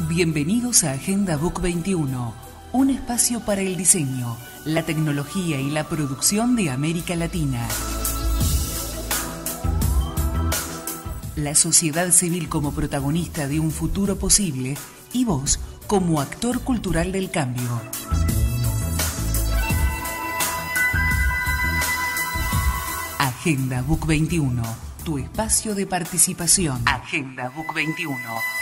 Bienvenidos a Agenda Book 21, un espacio para el diseño, la tecnología y la producción de América Latina. La sociedad civil como protagonista de un futuro posible y vos como actor cultural del cambio. Agenda Book 21, tu espacio de participación. Agenda Book 21.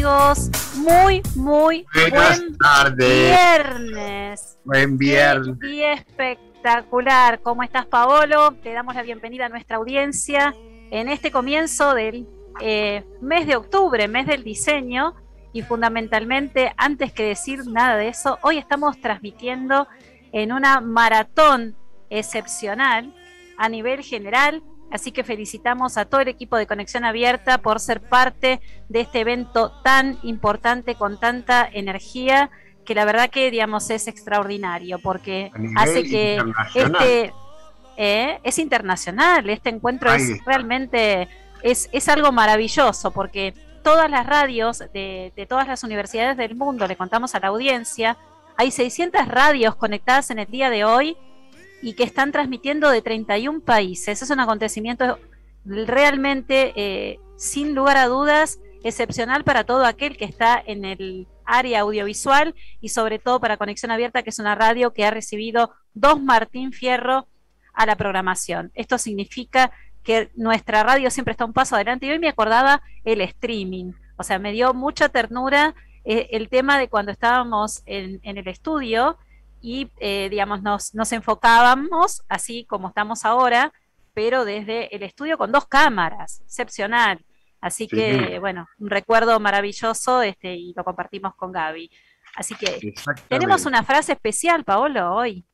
Amigos, muy, muy Buenas buen tardes. viernes. Buen viernes. Y espectacular. ¿Cómo estás, Paolo? Te damos la bienvenida a nuestra audiencia en este comienzo del eh, mes de octubre, mes del diseño. Y fundamentalmente, antes que decir nada de eso, hoy estamos transmitiendo en una maratón excepcional a nivel general. Así que felicitamos a todo el equipo de Conexión Abierta por ser parte de este evento tan importante con tanta energía que la verdad que digamos es extraordinario porque hace que este eh, es internacional, este encuentro Ahí es está. realmente es, es algo maravilloso porque todas las radios de, de todas las universidades del mundo, le contamos a la audiencia, hay 600 radios conectadas en el día de hoy y que están transmitiendo de 31 países. Es un acontecimiento realmente, eh, sin lugar a dudas, excepcional para todo aquel que está en el área audiovisual y sobre todo para Conexión Abierta, que es una radio que ha recibido dos Martín Fierro a la programación. Esto significa que nuestra radio siempre está un paso adelante y hoy me acordaba el streaming, o sea, me dio mucha ternura eh, el tema de cuando estábamos en, en el estudio y, eh, digamos, nos, nos enfocábamos así como estamos ahora, pero desde el estudio con dos cámaras, excepcional. Así Sí. que, bueno, un recuerdo maravilloso este, y lo compartimos con Gaby. Así que tenemos una frase especial, Paolo, hoy.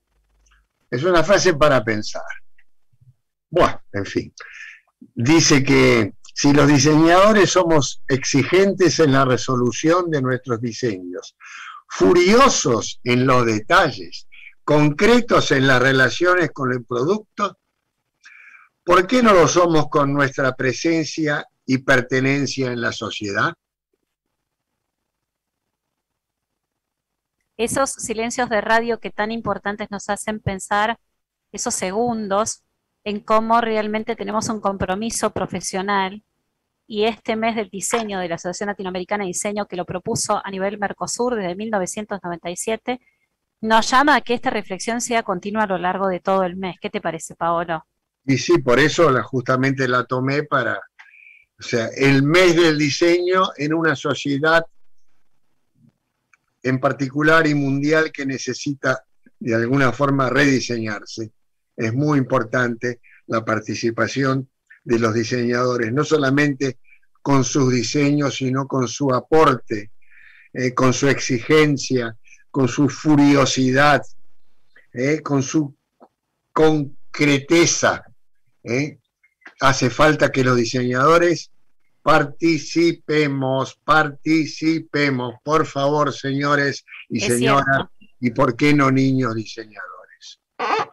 Es una frase para pensar. Bueno, en fin. Dice que si los diseñadores somos exigentes en la resolución de nuestros diseños, furiosos en los detalles, concretos en las relaciones con el producto, ¿por qué no lo somos con nuestra presencia y pertenencia en la sociedad? Esos silencios de radio que tan importantes nos hacen pensar esos segundos en cómo realmente tenemos un compromiso profesional y este mes del diseño de la Asociación Latinoamericana de Diseño que lo propuso a nivel Mercosur desde 1997 nos llama a que esta reflexión sea continua a lo largo de todo el mes. ¿Qué te parece, Paolo? Y sí, por eso justamente la tomé para, o sea, el mes del diseño en una sociedad en particular y mundial que necesita de alguna forma rediseñarse. Es muy importante la participación de los diseñadores, no solamente con sus diseños, sino con su aporte, eh, con su exigencia, con su furiosidad, eh, con su concreteza. ¿eh? Hace falta que los diseñadores participemos, participemos, por favor, señores y Es señoras, cierto. y por qué no niños diseñadores.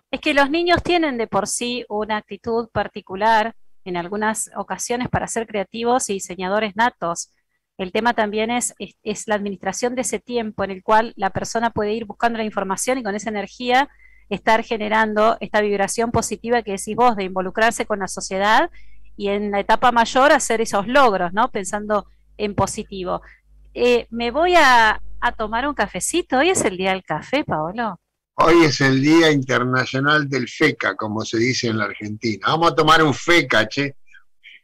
Es que los niños tienen de por sí una actitud particular en algunas ocasiones para ser creativos y diseñadores natos. El tema también es, la administración de ese tiempo en el cual la persona puede ir buscando la información y con esa energía estar generando esta vibración positiva que decís vos de involucrarse con la sociedad y en la etapa mayor hacer esos logros, ¿no? Pensando en positivo. Eh, me voy a, a tomar un cafecito. Hoy es el día del café, Paolo. Hoy es el Día Internacional del FECA, como se dice en la Argentina. Vamos a tomar un FECA, che.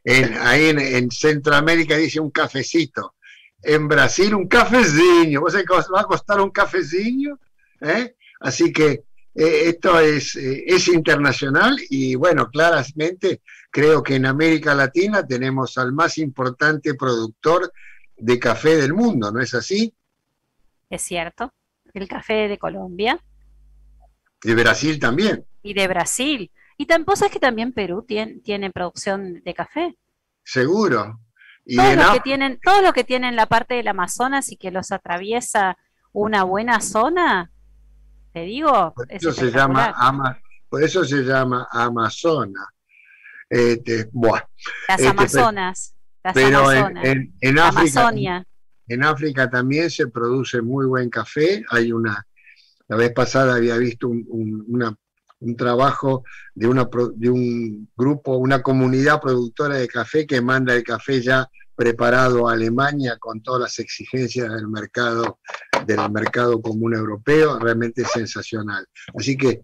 Ahí en, en Centroamérica dice un cafecito. En Brasil un cafezinho. ¿Vos sabés va a costar un cafezinho? ¿Eh? Así que eh, esto es, eh, es internacional y bueno, claramente creo que en América Latina tenemos al más importante productor de café del mundo, ¿no es así? Es cierto. El café de Colombia. De Brasil también. y de Brasil. Y tampoco es que también Perú tiene, tiene producción de café. Seguro. Y Todos los, que tienen, todos los que tienen la parte del Amazonas y que los atraviesa una buena zona, te digo, por es eso se llama. Ama- por eso se llama Amazona. Este, las este, Amazonas. Las pero Amazonas. en, en, África, Amazonia. en África también se produce muy buen café. Hay una, la vez pasada había visto un, un, trabajo de, una, de un grupo, una comunidad productora de café que manda el café ya preparado a Alemania con todas las exigencias del mercado, del mercado común europeo, realmente sensacional. Así que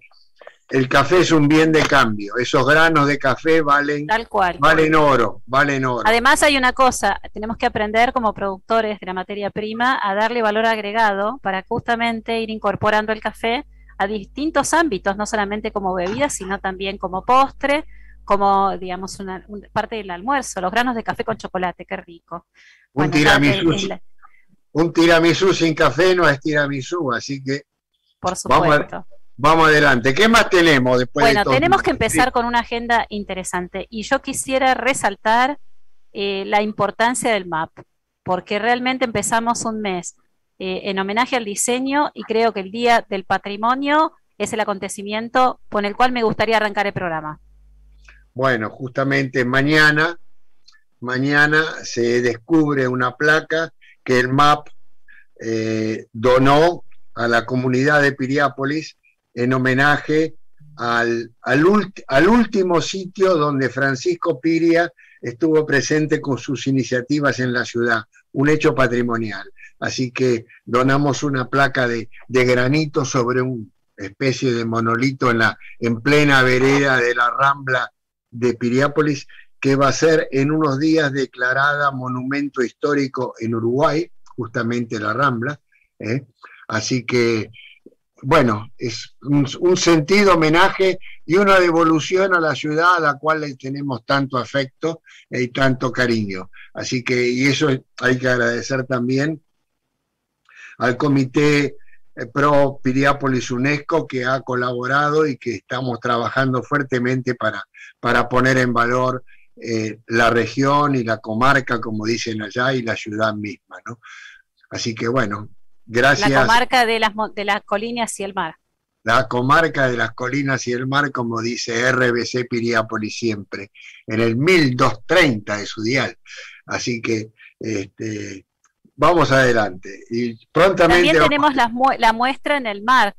el café es un bien de cambio, esos granos de café valen, Tal cual. valen oro, valen oro. Además hay una cosa, tenemos que aprender como productores de la materia prima a darle valor agregado para justamente ir incorporando el café a distintos ámbitos, no solamente como bebida, sino también como postre, como, digamos, una, una, parte del almuerzo, los granos de café con chocolate, qué rico. Un, bueno, tiramisú, el, el, un tiramisú sin café no es tiramisú, así que por supuesto. Vamos, a, vamos adelante. ¿Qué más tenemos después bueno, de todo? tenemos que empezar con una agenda interesante y yo quisiera resaltar eh, la importancia del MAP, porque realmente empezamos un mes eh, en homenaje al diseño y creo que el Día del Patrimonio es el acontecimiento con el cual me gustaría arrancar el programa. Bueno, justamente mañana, mañana se descubre una placa que el MAP eh, donó a la comunidad de Piriápolis en homenaje al, al, al, último sitio donde Francisco Piria estuvo presente con sus iniciativas en la ciudad, un hecho patrimonial. Así que donamos una placa de, de granito sobre una especie de monolito en, la, en plena vereda de la Rambla de Piriápolis, que va a ser en unos días declarada monumento histórico en Uruguay, justamente la Rambla. ¿eh? Así que, bueno, es un, sentido homenaje y una devolución a la ciudad a la cual le tenemos tanto afecto y tanto cariño. Así que, y eso hay que agradecer también al Comité Pro Piriápolis UNESCO que ha colaborado y que estamos trabajando fuertemente para, para poner en valor eh, la región y la comarca, como dicen allá, y la ciudad misma. Así que bueno, gracias. La comarca de las, de las colinas y el mar. La comarca de las colinas y el mar, como dice RBC Piriápolis siempre, en el 1230 de su dial. Así que este, vamos adelante. Y prontamente También tenemos la, la muestra en el mar.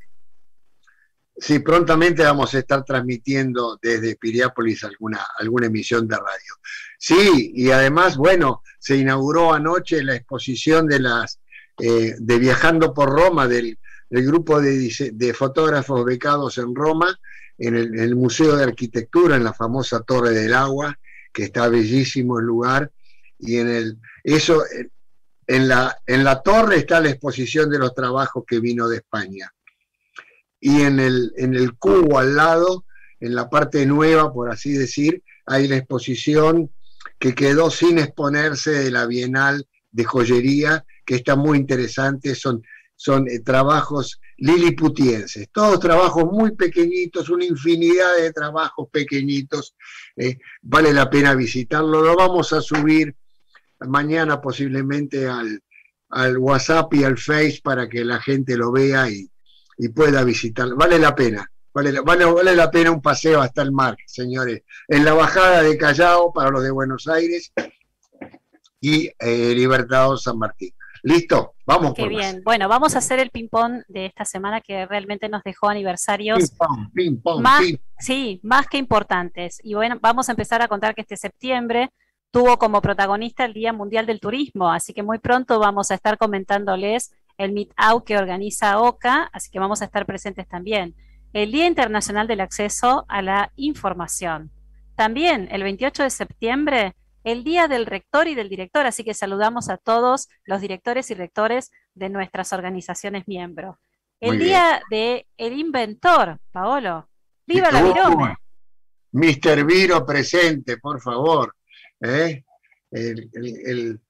Sí, prontamente vamos a estar transmitiendo desde Piriápolis alguna, alguna emisión de radio. Sí, y además, bueno, se inauguró anoche la exposición de las eh, de Viajando por Roma, del, grupo de, de, fotógrafos becados en Roma, en el, en el, Museo de Arquitectura, en la famosa Torre del Agua, que está bellísimo el lugar, y en el eso en la, en la torre está la exposición de los trabajos que vino de España. Y en el, en el cubo al lado, en la parte nueva, por así decir, hay la exposición que quedó sin exponerse de la Bienal de Joyería, que está muy interesante, son, son eh, trabajos liliputienses, todos trabajos muy pequeñitos, una infinidad de trabajos pequeñitos, eh, vale la pena visitarlo, lo vamos a subir mañana posiblemente al, al, WhatsApp y al Face para que la gente lo vea y, y pueda visitar. Vale la pena, vale, vale, vale, la pena un paseo hasta el mar, señores. En la bajada de Callao para los de Buenos Aires y eh, Libertador San Martín. ¿Listo? Vamos. Qué bien. Más. Bueno, vamos a hacer el ping-pong de esta semana que realmente nos dejó aniversarios. Ping-pong, ping-pong. Más, ping sí, más que importantes. Y bueno, vamos a empezar a contar que este septiembre tuvo como protagonista el Día Mundial del Turismo, así que muy pronto vamos a estar comentándoles el Meet-Out que organiza OCA, así que vamos a estar presentes también. El Día Internacional del Acceso a la Información. También el 28 de septiembre, el Día del Rector y del Director, así que saludamos a todos los directores y rectores de nuestras organizaciones miembros. El Día del Inventor, Paolo. ¡Viva la Virome! Mr. Viro presente, por favor. ¿eh? El, el, el,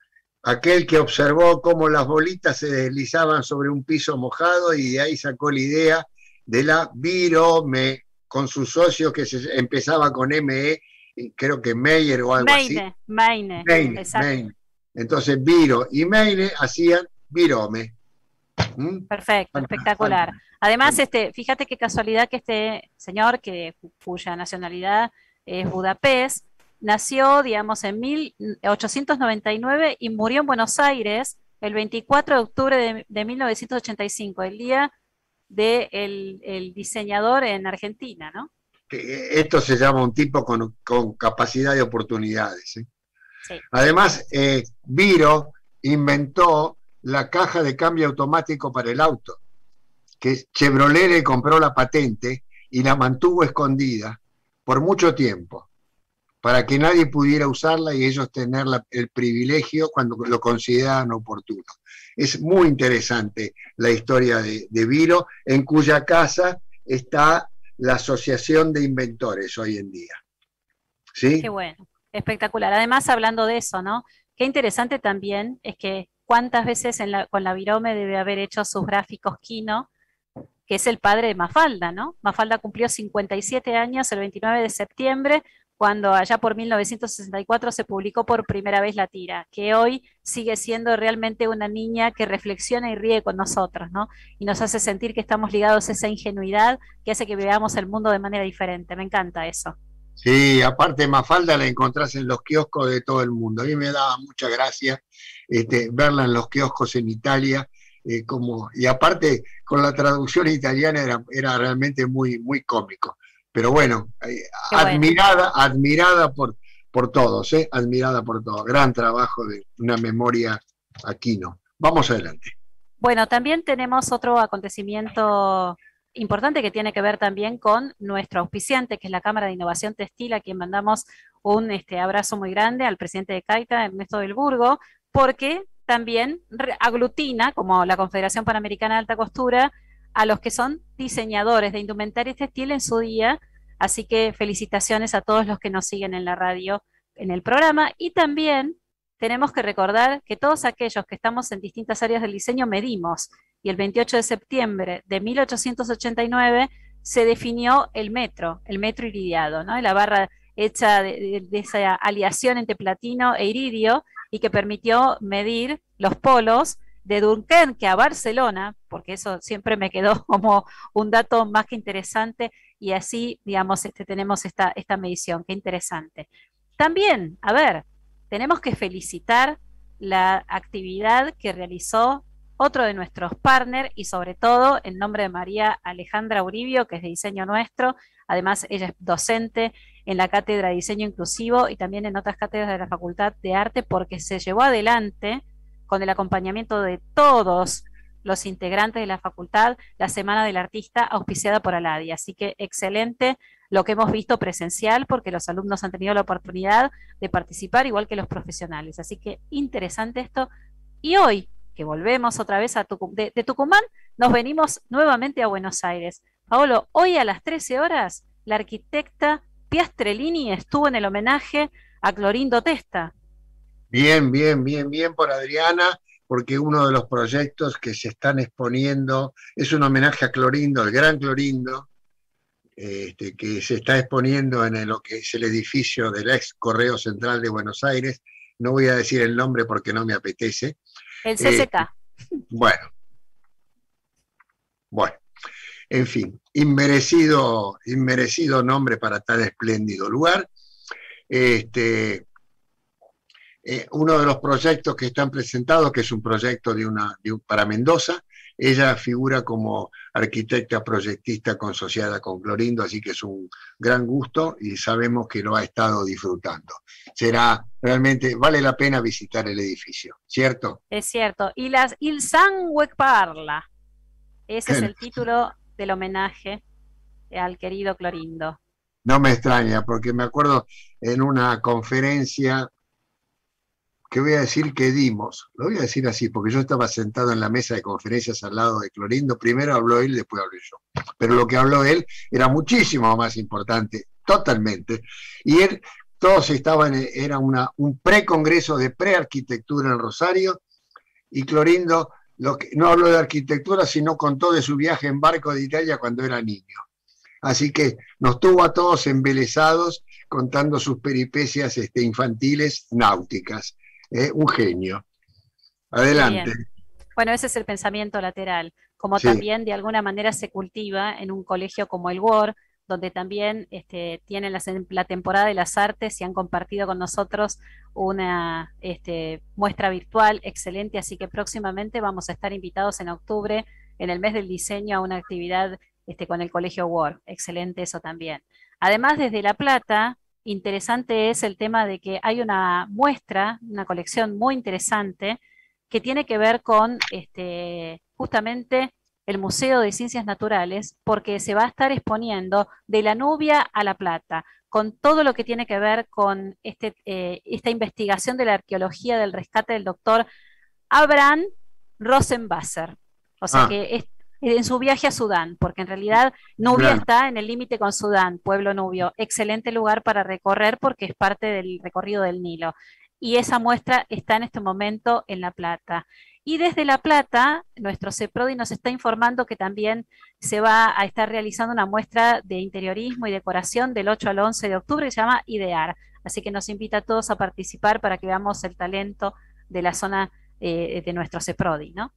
aquel que observó cómo las bolitas se deslizaban sobre un piso mojado y de ahí sacó la idea de la virome con su socio que se empezaba con ME, creo que Meyer o algo Meine, así. Meine, Meine, Meine. Entonces Viro y Meine hacían virome. ¿Mm? Perfecto, espectacular. Además, este, fíjate qué casualidad que este señor, que, cuya nacionalidad es Budapest, nació, digamos, en 1899 y murió en Buenos Aires el 24 de octubre de, 1985, el día del de el diseñador en Argentina, ¿no? Esto se llama un tipo con, capacidad de oportunidades. ¿eh? Además, eh, Viro inventó la caja de cambio automático para el auto, que Chevrolet le compró la patente y la mantuvo escondida por mucho tiempo, para que nadie pudiera usarla y ellos tener el privilegio cuando lo consideraban oportuno. Es muy interesante la historia de, de Viro, en cuya casa está la Asociación de Inventores hoy en día. ¿Sí? Qué bueno, espectacular. Además, hablando de eso, ¿no? Qué interesante también es que cuántas veces con la Virome debe haber hecho sus gráficos Kino, que es el padre de Mafalda, ¿no? Mafalda cumplió 57 años el 29 de septiembre, cuando allá por 1964 se publicó por primera vez la tira, que hoy sigue siendo realmente una niña que reflexiona y ríe con nosotros, ¿no? Y nos hace sentir que estamos ligados a esa ingenuidad que hace que veamos el mundo de manera diferente. Me encanta eso. Sí, aparte Mafalda la encontrás en los kioscos de todo el mundo. A mí me daba mucha gracia este, verla en los kioscos en Italia, eh, como, y aparte con la traducción italiana era, era realmente muy, muy cómico. Pero bueno, eh, admirada, admirada por, por todos, ¿eh? admirada por todos. Gran trabajo de una memoria aquino. Vamos adelante. Bueno, también tenemos otro acontecimiento importante que tiene que ver también con nuestro auspiciante, que es la Cámara de Innovación Textil, a quien mandamos un este, abrazo muy grande al presidente de CAITA, Ernesto del Burgo, porque también aglutina, como la Confederación Panamericana de Alta Costura, a los que son diseñadores de indumentaria textil en su día. Así que felicitaciones a todos los que nos siguen en la radio, en el programa. Y también tenemos que recordar que todos aquellos que estamos en distintas áreas del diseño medimos y el 28 de septiembre de 1889 se definió el metro, el metro iridiado, ¿no? la barra hecha de, esa aliación entre platino e iridio y que permitió medir los polos de Dunkerque a Barcelona, porque eso siempre me quedó como un dato más que interesante y así, digamos, este, tenemos esta, esta medición, qué interesante. También, a ver, tenemos que felicitar la actividad que realizó otro de nuestros partners y sobre todo en nombre de María Alejandra Uribio, que es de diseño nuestro. Además, ella es docente en la cátedra de diseño inclusivo y también en otras cátedras de la Facultad de Arte porque se llevó adelante con el acompañamiento de todos los integrantes de la facultad la Semana del Artista auspiciada por Aladia. Así que excelente lo que hemos visto presencial porque los alumnos han tenido la oportunidad de participar igual que los profesionales. Así que interesante esto. Y hoy, que volvemos otra vez a de, Tucumán, nos venimos nuevamente a Buenos Aires. Paolo, hoy a las 13 horas, la arquitecta Piastrellini estuvo en el homenaje a Clorindo Testa. Bien, bien, bien, bien por Adriana, porque uno de los proyectos que se están exponiendo es un homenaje a Clorindo, el gran Clorindo, este, que se está exponiendo en lo que es el edificio del ex Correo Central de Buenos Aires. No voy a decir el nombre porque no me apetece, el CCK. Eh, bueno. Bueno. En fin, inmerecido, inmerecido nombre para tan espléndido lugar. Este, eh, uno de los proyectos que están presentados, que es un proyecto de una, para Mendoza, ella figura como arquitecta proyectista asociada con Clorindo, así que es un gran gusto y sabemos que lo ha estado disfrutando. Será realmente, vale la pena visitar el edificio, ¿cierto? Es cierto. Y las Il Sangue Parla. Ese es el título del homenaje al querido Clorindo. No me extraña, porque me acuerdo en una conferencia que voy a decir que dimos, lo voy a decir así, porque yo estaba sentado en la mesa de conferencias al lado de Clorindo, primero habló él, después hablé yo, pero lo que habló él era muchísimo más importante, totalmente, y él, todos estaban, era una, un precongreso de prearquitectura en Rosario, y Clorindo no habló de arquitectura, sino contó de su viaje en barco de Italia cuando era niño. Así que nos tuvo a todos embelesados contando sus peripecias este, infantiles náuticas. ¿Eh? un genio. Adelante. Bueno, ese es el pensamiento lateral, como también de alguna manera se cultiva en un colegio como el WAR, donde también este, tienen la, temporada de las artes y han compartido con nosotros una este, muestra virtual excelente, así que próximamente vamos a estar invitados en octubre, en el mes del diseño, a una actividad este, con el Colegio WAR. Excelente eso también. Además, desde La Plata, interesante es el tema de que hay una muestra, una colección muy interesante, que tiene que ver con este, justamente el Museo de Ciencias Naturales, porque se va a estar exponiendo de la Nubia a La Plata, con todo lo que tiene que ver con este, eh, esta investigación de la arqueología del rescate del doctor Abraham Rosenbasser. O sea ah. que en su viaje a Sudán, porque en realidad Nubia está en el límite con Sudán, pueblo nubio. Excelente lugar para recorrer porque es parte del recorrido del Nilo. Y esa muestra está en este momento en La Plata. Y desde La Plata, nuestro CEPRODI nos está informando que también se va a estar realizando una muestra de interiorismo y decoración del 8 al 11 de octubre que se llama IDEAR. Así que nos invita a todos a participar para que veamos el talento de la zona eh, de nuestro CEPRODI, ¿no?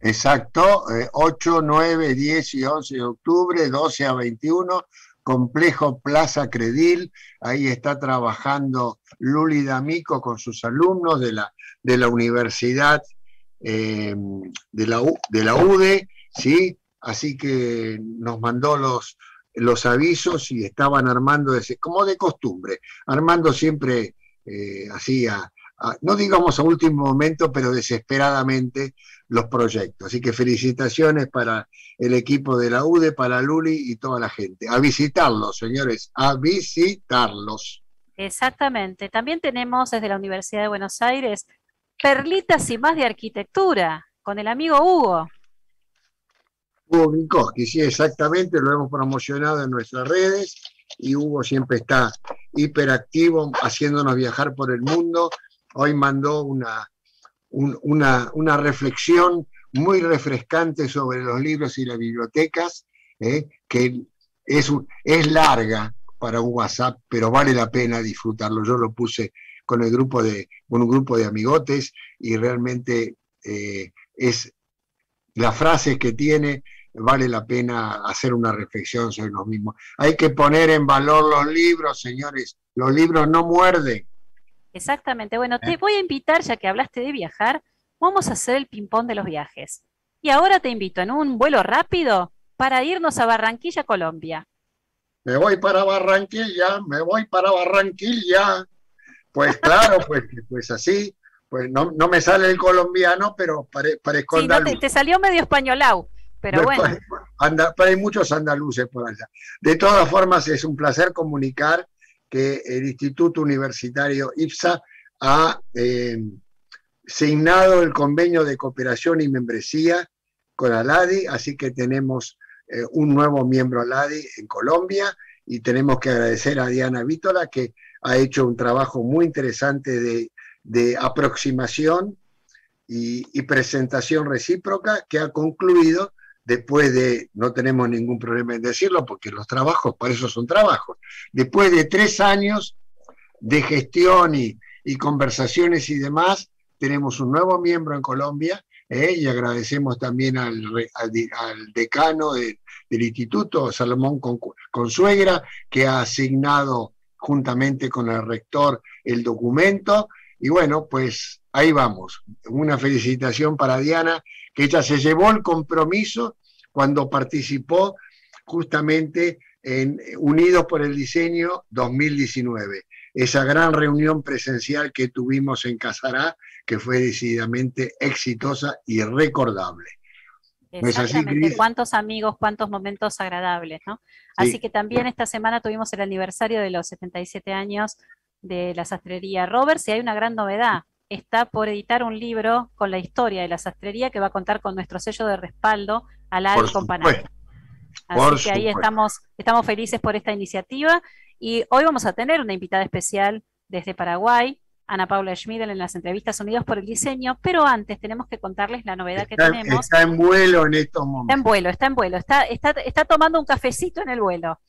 Exacto, 8, 9, 10 y 11 de octubre, 12 a 21, Complejo Plaza Credil, ahí está trabajando Luli D'Amico con sus alumnos de la, de la Universidad eh, de, la, de la UDE, ¿sí? Así que nos mandó los, los avisos y estaban armando, como de costumbre, armando siempre eh, así, no digamos a último momento, pero desesperadamente los proyectos. Así que felicitaciones para el equipo de la UDE, para Luli y toda la gente. A visitarlos, señores, a visitarlos. Exactamente. También tenemos desde la Universidad de Buenos Aires perlitas y más de arquitectura con el amigo Hugo. Hugo Minkowski, sí, exactamente, lo hemos promocionado en nuestras redes y Hugo siempre está hiperactivo, haciéndonos viajar por el mundo. Hoy mandó una, una, una, reflexión muy refrescante sobre los libros y las bibliotecas, ¿eh? que es, es larga para un WhatsApp, pero vale la pena disfrutarlo. Yo lo puse con el grupo de, un grupo de amigotes y realmente eh, es la frase que tiene vale la pena hacer una reflexión sobre los mismos. Hay que poner en valor los libros, señores. Los libros no muerden. Exactamente. Bueno, te ¿Eh? voy a invitar, ya que hablaste de viajar, vamos a hacer el ping-pong de los viajes. Y ahora te invito en un vuelo rápido para irnos a Barranquilla, Colombia. Me voy para Barranquilla, me voy para Barranquilla. Pues claro, pues, pues así, pues no, me sale el colombiano, pero pare, parezco sí, te, salió medio españolao, pero bueno. Anda, pero hay muchos andaluces por allá. De todas formas, es un placer comunicar que el Instituto Universitario IPSA ha eh, signado el convenio de cooperación y membresía con Aladi, así que tenemos eh, un nuevo miembro Aladi en Colombia y tenemos que agradecer a Diana Vítola que ha hecho un trabajo muy interesante de, aproximación y, presentación recíproca que ha concluido después de, no tenemos ningún problema en decirlo, porque los trabajos, para eso son trabajos, después de tres años de gestión y, conversaciones y demás, tenemos un nuevo miembro en Colombia ¿eh? y agradecemos también al, decano del Instituto, Salomón Consuegra, que ha asignado juntamente con el rector el documento. Y bueno, pues ahí vamos. Una felicitación para Diana, que ella se llevó el compromiso cuando participó justamente en Unidos por el Diseño 2019, esa gran reunión presencial que tuvimos en Casará, que fue decididamente exitosa y recordable. Exactamente, cuántos amigos, cuántos momentos agradables, ¿no? Así que también esta semana tuvimos el aniversario de los 77 años de la sastrería Roberts y hay una gran novedad. Está por editar un libro con la historia de la sastrería que va a contar con nuestro sello de respaldo al la Companac. Así que ahí estamos, estamos felices por esta iniciativa y hoy vamos a tener una invitada especial desde Paraguay, Ana Paula Schmidl en las entrevistas Unidos por el Diseño, pero antes tenemos que contarles la novedad que tenemos. Está en vuelo en estos momentos. Está en vuelo, está en vuelo, está, está, está tomando un cafecito en el vuelo.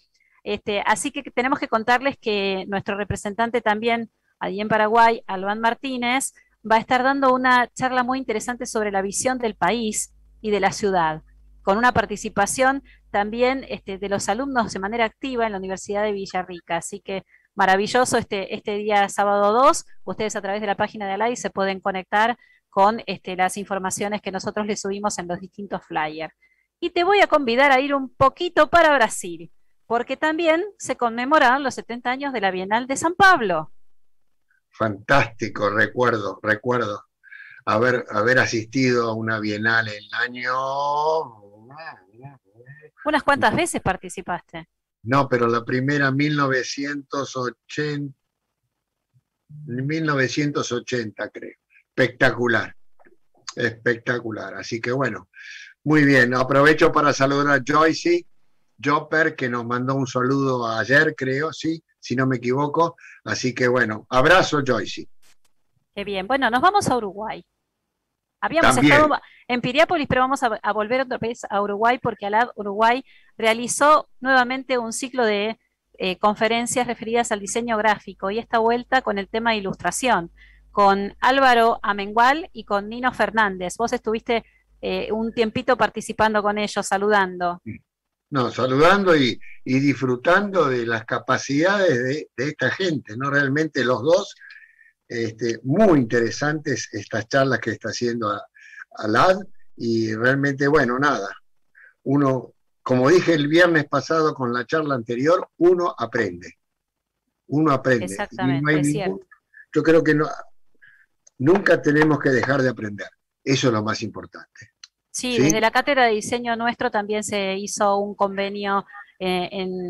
Este, así que tenemos que contarles que nuestro representante también allí en Paraguay, Albán Martínez, va a estar dando una charla muy interesante sobre la visión del país y de la ciudad, con una participación también este, de los alumnos de manera activa en la Universidad de Villarrica. Así que maravilloso este, este día sábado 2. Ustedes a través de la página de Alay se pueden conectar con este, las informaciones que nosotros les subimos en los distintos flyers. Y te voy a convidar a ir un poquito para Brasil, porque también se conmemoran los 70 años de la Bienal de San Pablo. Fantástico, recuerdo, recuerdo haber, haber asistido a una Bienal en el año... Unas cuantas veces participaste. No, pero la primera 1980, 1980 creo. Espectacular, espectacular. Así que bueno, muy bien. Aprovecho para saludar a Joyce Jopper, que nos mandó un saludo ayer, creo, sí, si no me equivoco. Así que bueno, abrazo Joyce. Qué bien. Bueno, nos vamos a Uruguay. Habíamos estado en Piriápolis, pero vamos a, volver otra vez a Uruguay porque Alad Uruguay realizó nuevamente un ciclo de eh, conferencias referidas al diseño gráfico y esta vuelta con el tema de ilustración, con Álvaro Amengual y con Nino Fernández. Vos estuviste eh, un tiempito participando con ellos, saludando. No, saludando y, disfrutando de las capacidades de, esta gente, ¿no? Realmente los dos este, muy interesantes estas charlas que está haciendo Alad y realmente, bueno, nada, uno, como dije el viernes pasado con la charla anterior, uno aprende, uno aprende. Exactamente, yo creo que no, nunca tenemos que dejar de aprender, eso es lo más importante. Sí, desde la cátedra de diseño nuestro también se hizo un convenio eh,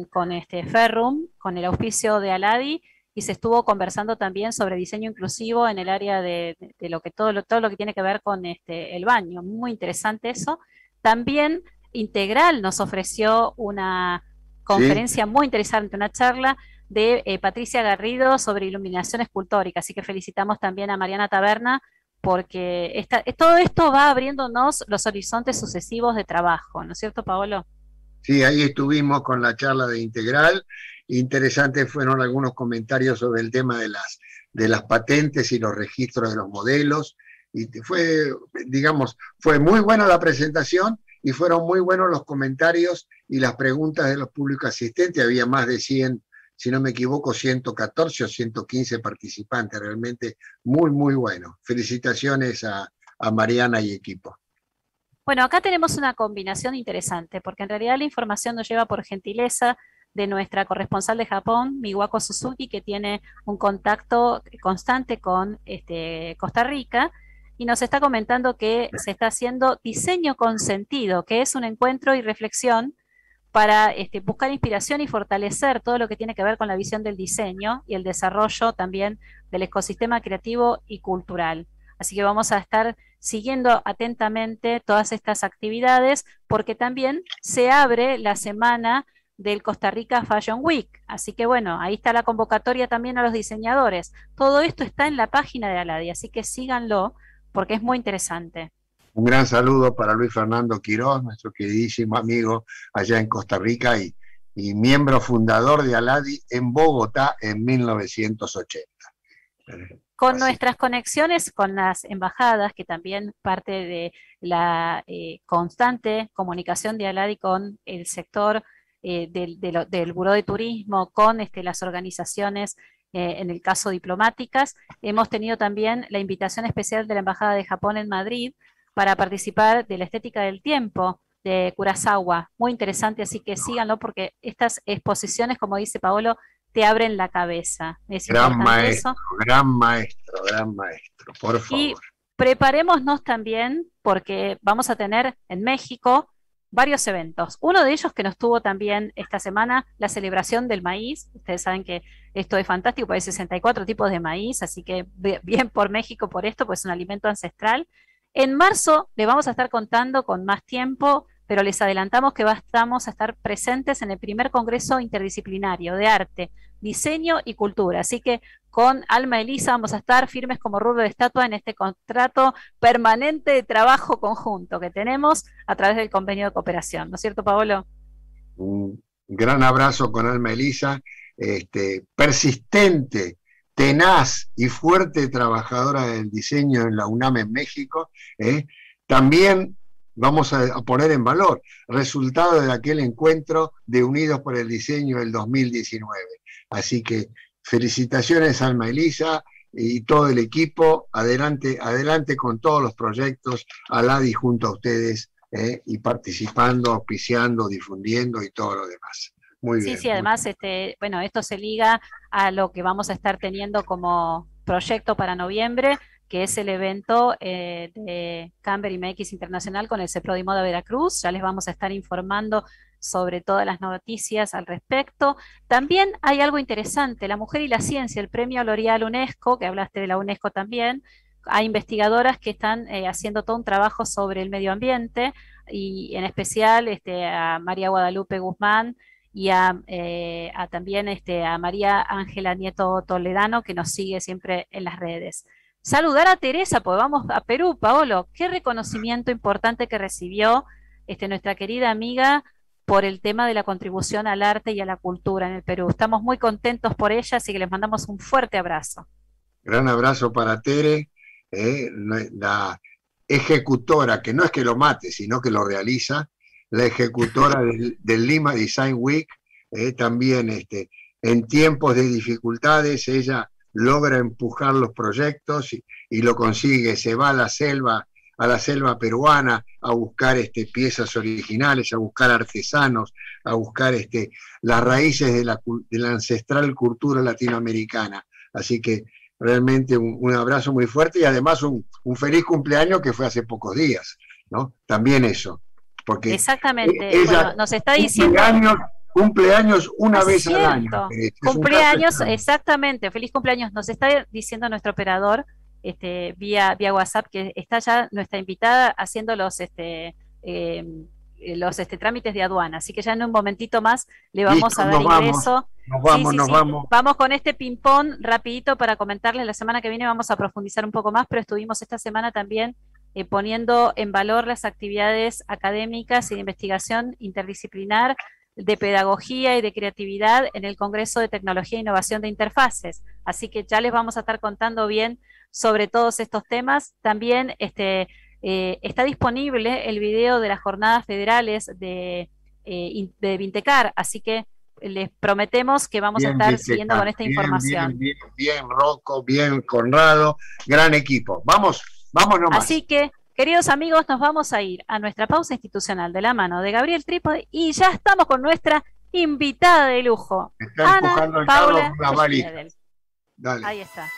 con este Ferrum, con el auspicio de Aladi, y se estuvo conversando también sobre diseño inclusivo en el área de, lo que todo lo, todo lo que tiene que ver con este, el baño. Muy interesante eso. También Integral nos ofreció una conferencia muy interesante, una charla de eh, Patricia Garrido sobre iluminación escultórica. Así que felicitamos también a Mariana Taberna porque todo esto va abriéndonos los horizontes sucesivos de trabajo, ¿no es cierto, Paolo? Sí, ahí estuvimos con la charla de Integral Interesantes fueron algunos comentarios sobre el tema de las, de las patentes y los registros de los modelos. Y fue, digamos, fue muy buena la presentación y fueron muy buenos los comentarios y las preguntas de los públicos asistentes. Había más de 100, si no me equivoco, 114 o 115 participantes. Realmente muy, muy bueno. Felicitaciones a, Mariana y equipo. Bueno, acá tenemos una combinación interesante, porque en realidad la información nos lleva por gentileza de nuestra corresponsal de Japón, Miwako Suzuki, que tiene un contacto constante con este, Costa Rica y nos está comentando que se está haciendo diseño con sentido, que es un encuentro y reflexión para este, buscar inspiración y fortalecer todo lo que tiene que ver con la visión del diseño y el desarrollo también del ecosistema creativo y cultural. Así que vamos a estar siguiendo atentamente todas estas actividades porque también se abre la semana del Costa Rica Fashion Week. Así que bueno, ahí está la convocatoria también a los diseñadores. Todo esto está en la página de Aladi, así que síganlo porque es muy interesante. Un gran saludo para Luis Fernando Quiroz, nuestro queridísimo amigo allá en Costa Rica y, miembro fundador de Aladi en Bogotá en 1980. Con nuestras conexiones con las embajadas, que también parte de la eh, constante comunicación de Aladi con el sector eh, del, del, Buró de Turismo con este, las organizaciones, eh, en el caso diplomáticas. Hemos tenido también la invitación especial de la Embajada de Japón en Madrid para participar de la estética del tiempo de Kurosawa. Muy interesante, así que síganlo porque estas exposiciones, como dice Paolo, te abren la cabeza. gran maestro, gran maestro, gran maestro, por favor. Y preparémonos también porque vamos a tener en México varios eventos. Uno de ellos que nos tuvo también esta semana, la celebración del maíz. Ustedes saben que esto es fantástico, porque hay 64 tipos de maíz, así que bien por México por esto, pues es un alimento ancestral. En marzo le vamos a estar contando con más tiempo, pero les adelantamos que vamos a estar presentes en el primer Congreso Interdisciplinario de Arte, Diseño y Cultura. Así que con Alma Elisa vamos a estar firmes como rubro de estatua en este contrato permanente de trabajo conjunto que tenemos a través del convenio de cooperación. ¿No es cierto, Paolo? Un gran abrazo con Alma Elisa, este, persistente tenaz y fuerte trabajadora del diseño en la UNAM en México, ¿eh? también vamos a, poner en valor resultado de aquel encuentro de Unidos por el Diseño del 2019. Así que felicitaciones Alma Elisa y todo el equipo, adelante, adelante con todos los proyectos, Aladi junto a ustedes ¿eh? y participando, auspiciando, difundiendo y todo lo demás. Muy bien. Sí, sí, además, este, bueno, esto se liga a lo que vamos a estar teniendo como proyecto para noviembre, que es el evento eh, de Camber y MX Internacional con el CEPRODI Moda Veracruz. Ya les vamos a estar informando sobre todas las noticias al respecto. También hay algo interesante, la mujer y la ciencia, el premio L'Oreal UNESCO, que hablaste de la UNESCO también, hay investigadoras que están eh, haciendo todo un trabajo sobre el medio ambiente y en especial este, a María Guadalupe Guzmán y a, eh, también este, a María Ángela Nieto Toledano que nos sigue siempre en las redes. Saludar a Teresa, pues vamos a Perú, Paolo, qué reconocimiento importante que recibió este, nuestra querida amiga por el tema de la contribución al arte y a la cultura en el Perú. Estamos muy contentos por ella, así que les mandamos un fuerte abrazo. Gran abrazo para Tere, ¿eh? la ejecutora, que no es que lo mate, sino que lo realiza, la ejecutora del, Lima Design Week, ¿eh? también este, en tiempos de dificultades, ella logra empujar los proyectos y, lo consigue, se va a la selva, a la selva peruana a buscar este, piezas originales, a buscar artesanos, a buscar este, las raíces de la, ancestral cultura latinoamericana. Así que realmente un, abrazo muy fuerte y además un, feliz cumpleaños que fue hace pocos días, ¿no? También eso. Porque Exactamente, nos está diciendo... Cumpleaños, una vez al año. Cumpleaños, exactamente, feliz cumpleaños. Nos está diciendo nuestro operador este, vía, vía WhatsApp que está ya nuestra invitada haciendo los... Este, eh, los este, trámites de aduana. Así que ya en un momentito más le vamos a dar ingreso. Nos vamos, nos vamos. Vamos con este ping-pong rapidito para comentarles. La semana que viene vamos a profundizar un poco más, pero estuvimos esta semana también eh, poniendo en valor las actividades académicas y de investigación interdisciplinar de pedagogía y de creatividad en el Congreso de Tecnología e Innovación de Interfaces. Así que ya les vamos a estar contando bien sobre todos estos temas. También este, eh, está disponible el video de las jornadas federales de, eh, de Vintecar, así que les prometemos que vamos a estar siguiendo con esta información. Bien, bien, bien, Rocco, bien, Conrado, gran equipo. Vamos, vamos nomás. Así que, queridos amigos, nos vamos a ir a nuestra pausa institucional de la mano de Gabriel Trípode y ya estamos con nuestra invitada de lujo. Está Ana Paula Dale. Ahí está.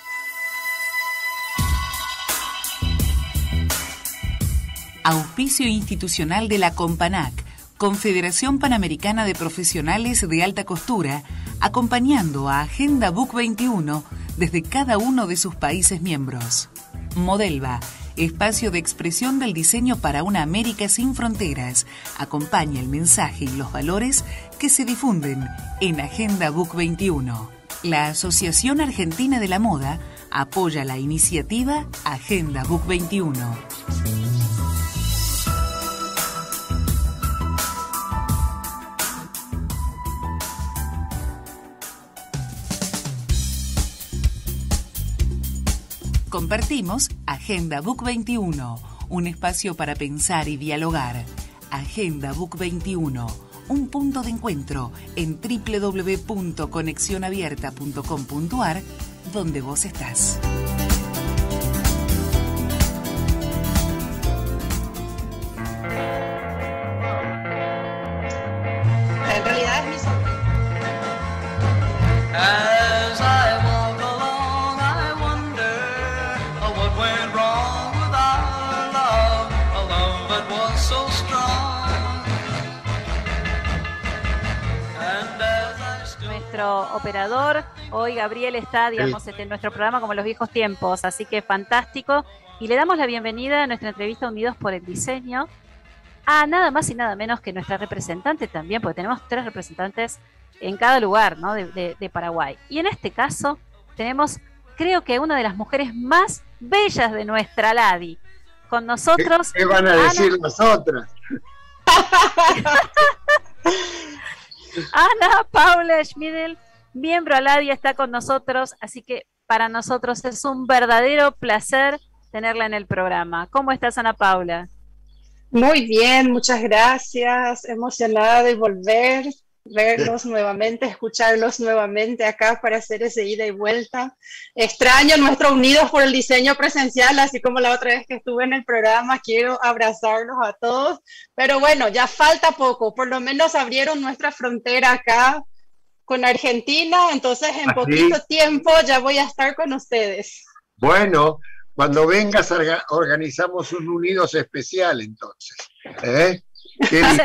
Auspicio institucional de la Companac, Confederación Panamericana de Profesionales de Alta Costura, acompañando a Agenda Book 21 desde cada uno de sus países miembros. Modelva, espacio de expresión del diseño para una América sin fronteras, acompaña el mensaje y los valores que se difunden en Agenda Book 21. La Asociación Argentina de la Moda apoya la iniciativa Agenda Book 21. Compartimos Agenda Book 21, un espacio para pensar y dialogar. Agenda Book 21, un punto de encuentro en www.conexionabierta.com.ar, donde vos estás. Operador. Hoy Gabriel está, digamos, este, en nuestro programa como los viejos tiempos, así que fantástico. Y le damos la bienvenida a nuestra entrevista Unidos por el Diseño a nada más y nada menos que nuestra representante también, porque tenemos tres representantes en cada lugar ¿no? de, Paraguay. Y en este caso tenemos, creo que una de las mujeres más bellas de nuestra Ladi. Con nosotros. ¿Qué, van a decir nosotras? Ana Paula Schmidl, miembro Aladia, está con nosotros, así que para nosotros es un verdadero placer tenerla en el programa. ¿Cómo estás, Ana Paula? Muy bien, muchas gracias. Emocionada de volver, verlos nuevamente, escucharlos nuevamente acá para hacer ese ida y vuelta. Extraño nuestro Unidos por el Diseño Presencial, así como la otra vez que estuve en el programa, quiero abrazarlos a todos. Pero bueno, ya falta poco, por lo menos abrieron nuestra frontera acá con Argentina, entonces en ¿Ah, poquito tiempo ya voy a estar con ustedes. Bueno, cuando vengas organizamos un Unidos especial entonces. ¿eh?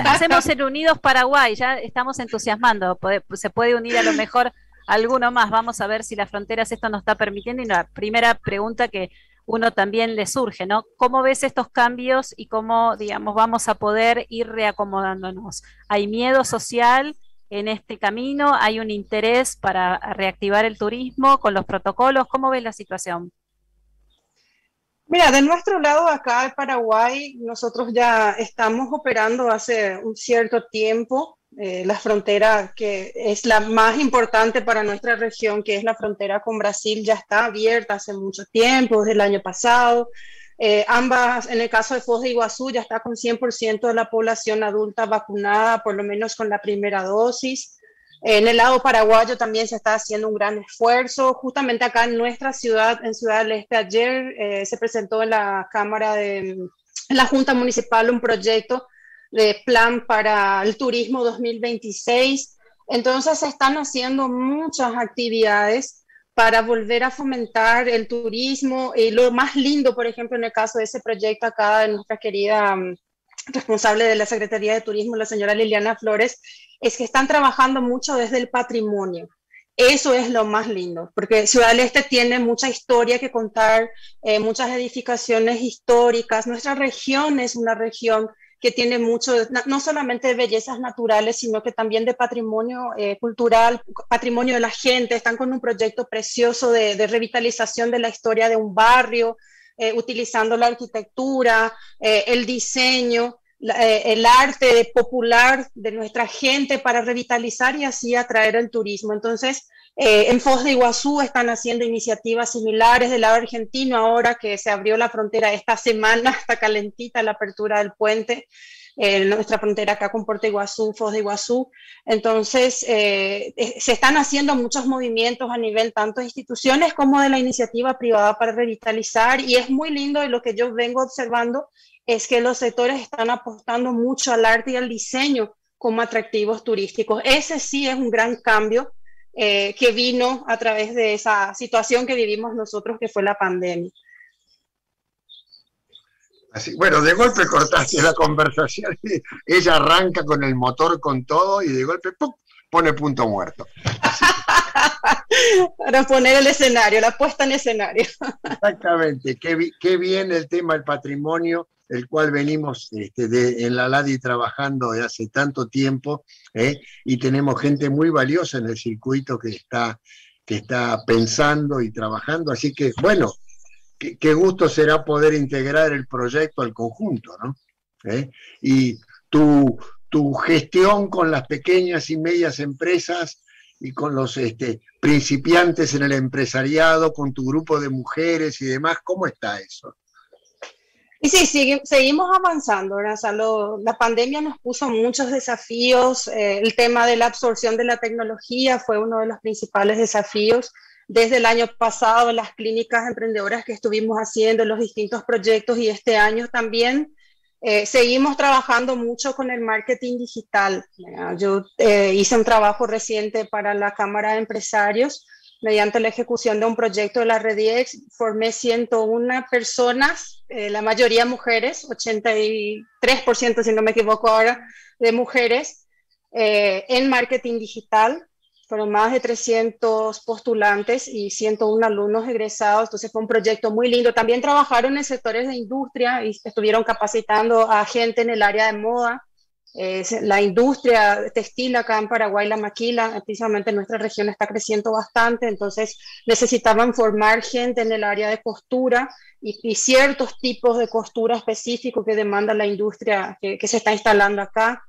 Hacemos el Unidos Paraguay, ya estamos entusiasmando, se puede unir a lo mejor alguno más, vamos a ver si las fronteras esto nos está permitiendo. Y la primera pregunta que uno también le surge, ¿no? ¿Cómo ves estos cambios y cómo, digamos, vamos a poder ir reacomodándonos? ¿Hay miedo social en este camino? ¿Hay un interés para reactivar el turismo con los protocolos? ¿Cómo ves la situación? Mira, de nuestro lado acá en Paraguay, nosotros ya estamos operando hace un cierto tiempo. Eh, la frontera que es la más importante para nuestra región, que es la frontera con Brasil, ya está abierta hace mucho tiempo, desde el año pasado. Eh, ambas, en el caso de Foz de Iguazú, ya está con 100% de la población adulta vacunada, por lo menos con la primera dosis. En el lado paraguayo también se está haciendo un gran esfuerzo. Justamente acá en nuestra ciudad, en Ciudad del Este, ayer eh, se presentó en la Cámara de en la Junta Municipal un proyecto de plan para el turismo 2026. Entonces se están haciendo muchas actividades para volver a fomentar el turismo. Y lo más lindo, por ejemplo, en el caso de ese proyecto acá de nuestra querida responsable de la Secretaría de Turismo, la señora Liliana Flores, es que están trabajando mucho desde el patrimonio. Eso es lo más lindo, porque Ciudad del Este tiene mucha historia que contar, eh, muchas edificaciones históricas. Nuestra región es una región que tiene mucho, no solamente de bellezas naturales, sino que también de patrimonio eh, cultural, patrimonio de la gente. Están con un proyecto precioso de, revitalización de la historia de un barrio, eh, utilizando la arquitectura, el diseño. Eh, el arte popular de nuestra gente para revitalizar y así atraer el turismo. Entonces, eh, en Foz de Iguazú están haciendo iniciativas similares del lado argentino ahora que se abrió la frontera esta semana, está calentita la apertura del puente. En nuestra frontera acá con Puerto Iguazú, Foz de Iguazú. Entonces, eh, se están haciendo muchos movimientos a nivel tanto de instituciones como de la iniciativa privada para revitalizar y es muy lindo y lo que yo vengo observando es que los sectores están apostando mucho al arte y al diseño como atractivos turísticos. Ese sí es un gran cambio eh, que vino a través de esa situación que vivimos nosotros, que fue la pandemia. Así, bueno, de golpe cortaste la conversación, ella arranca con el motor con todo y de golpe pone punto muerto. Para poner el escenario, la puesta en escenario. Exactamente, qué, qué bien el tema del patrimonio el cual venimos este, en la LADI trabajando de hace tanto tiempo, ¿eh? y tenemos gente muy valiosa en el circuito que está, que está pensando y trabajando, así que bueno, qué, gusto será poder integrar el proyecto al conjunto, ¿no? ¿Eh? Y tu, tu gestión con las pequeñas y medias empresas y con los este, principiantes en el empresariado, con tu grupo de mujeres y demás, ¿cómo está eso? Y sí, seguimos avanzando. la pandemia nos puso muchos desafíos. Eh, el tema de la absorción de la tecnología fue uno de los principales desafíos. Desde el año pasado, las clínicas emprendedoras que estuvimos haciendo, los distintos proyectos y este año también, eh, seguimos trabajando mucho con el marketing digital. Yo eh, hice un trabajo reciente para la Cámara de Empresarios mediante la ejecución de un proyecto de la Rediex, formé 101 personas, eh, la mayoría mujeres, 83% si no me equivoco ahora, de mujeres en marketing digital. Fueron más de 300 postulantes y 101 alumnos egresados, entonces fue un proyecto muy lindo. También trabajaron en sectores de industria y estuvieron capacitando a gente en el área de moda, la industria textil acá en Paraguay, la maquila, precisamente en nuestra región está creciendo bastante, entonces necesitaban formar gente en el área de costura y, ciertos tipos de costura específicos que demanda la industria que, se está instalando acá.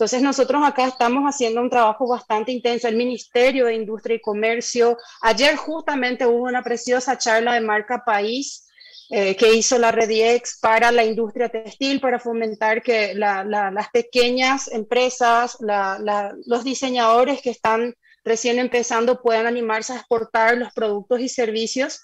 Entonces nosotros acá estamos haciendo un trabajo bastante intenso. El Ministerio de Industria y Comercio, ayer justamente hubo una preciosa charla de marca país eh, que hizo la Rediex para la industria textil, para fomentar que las pequeñas empresas, los diseñadores que están recién empezando puedan animarse a exportar los productos y servicios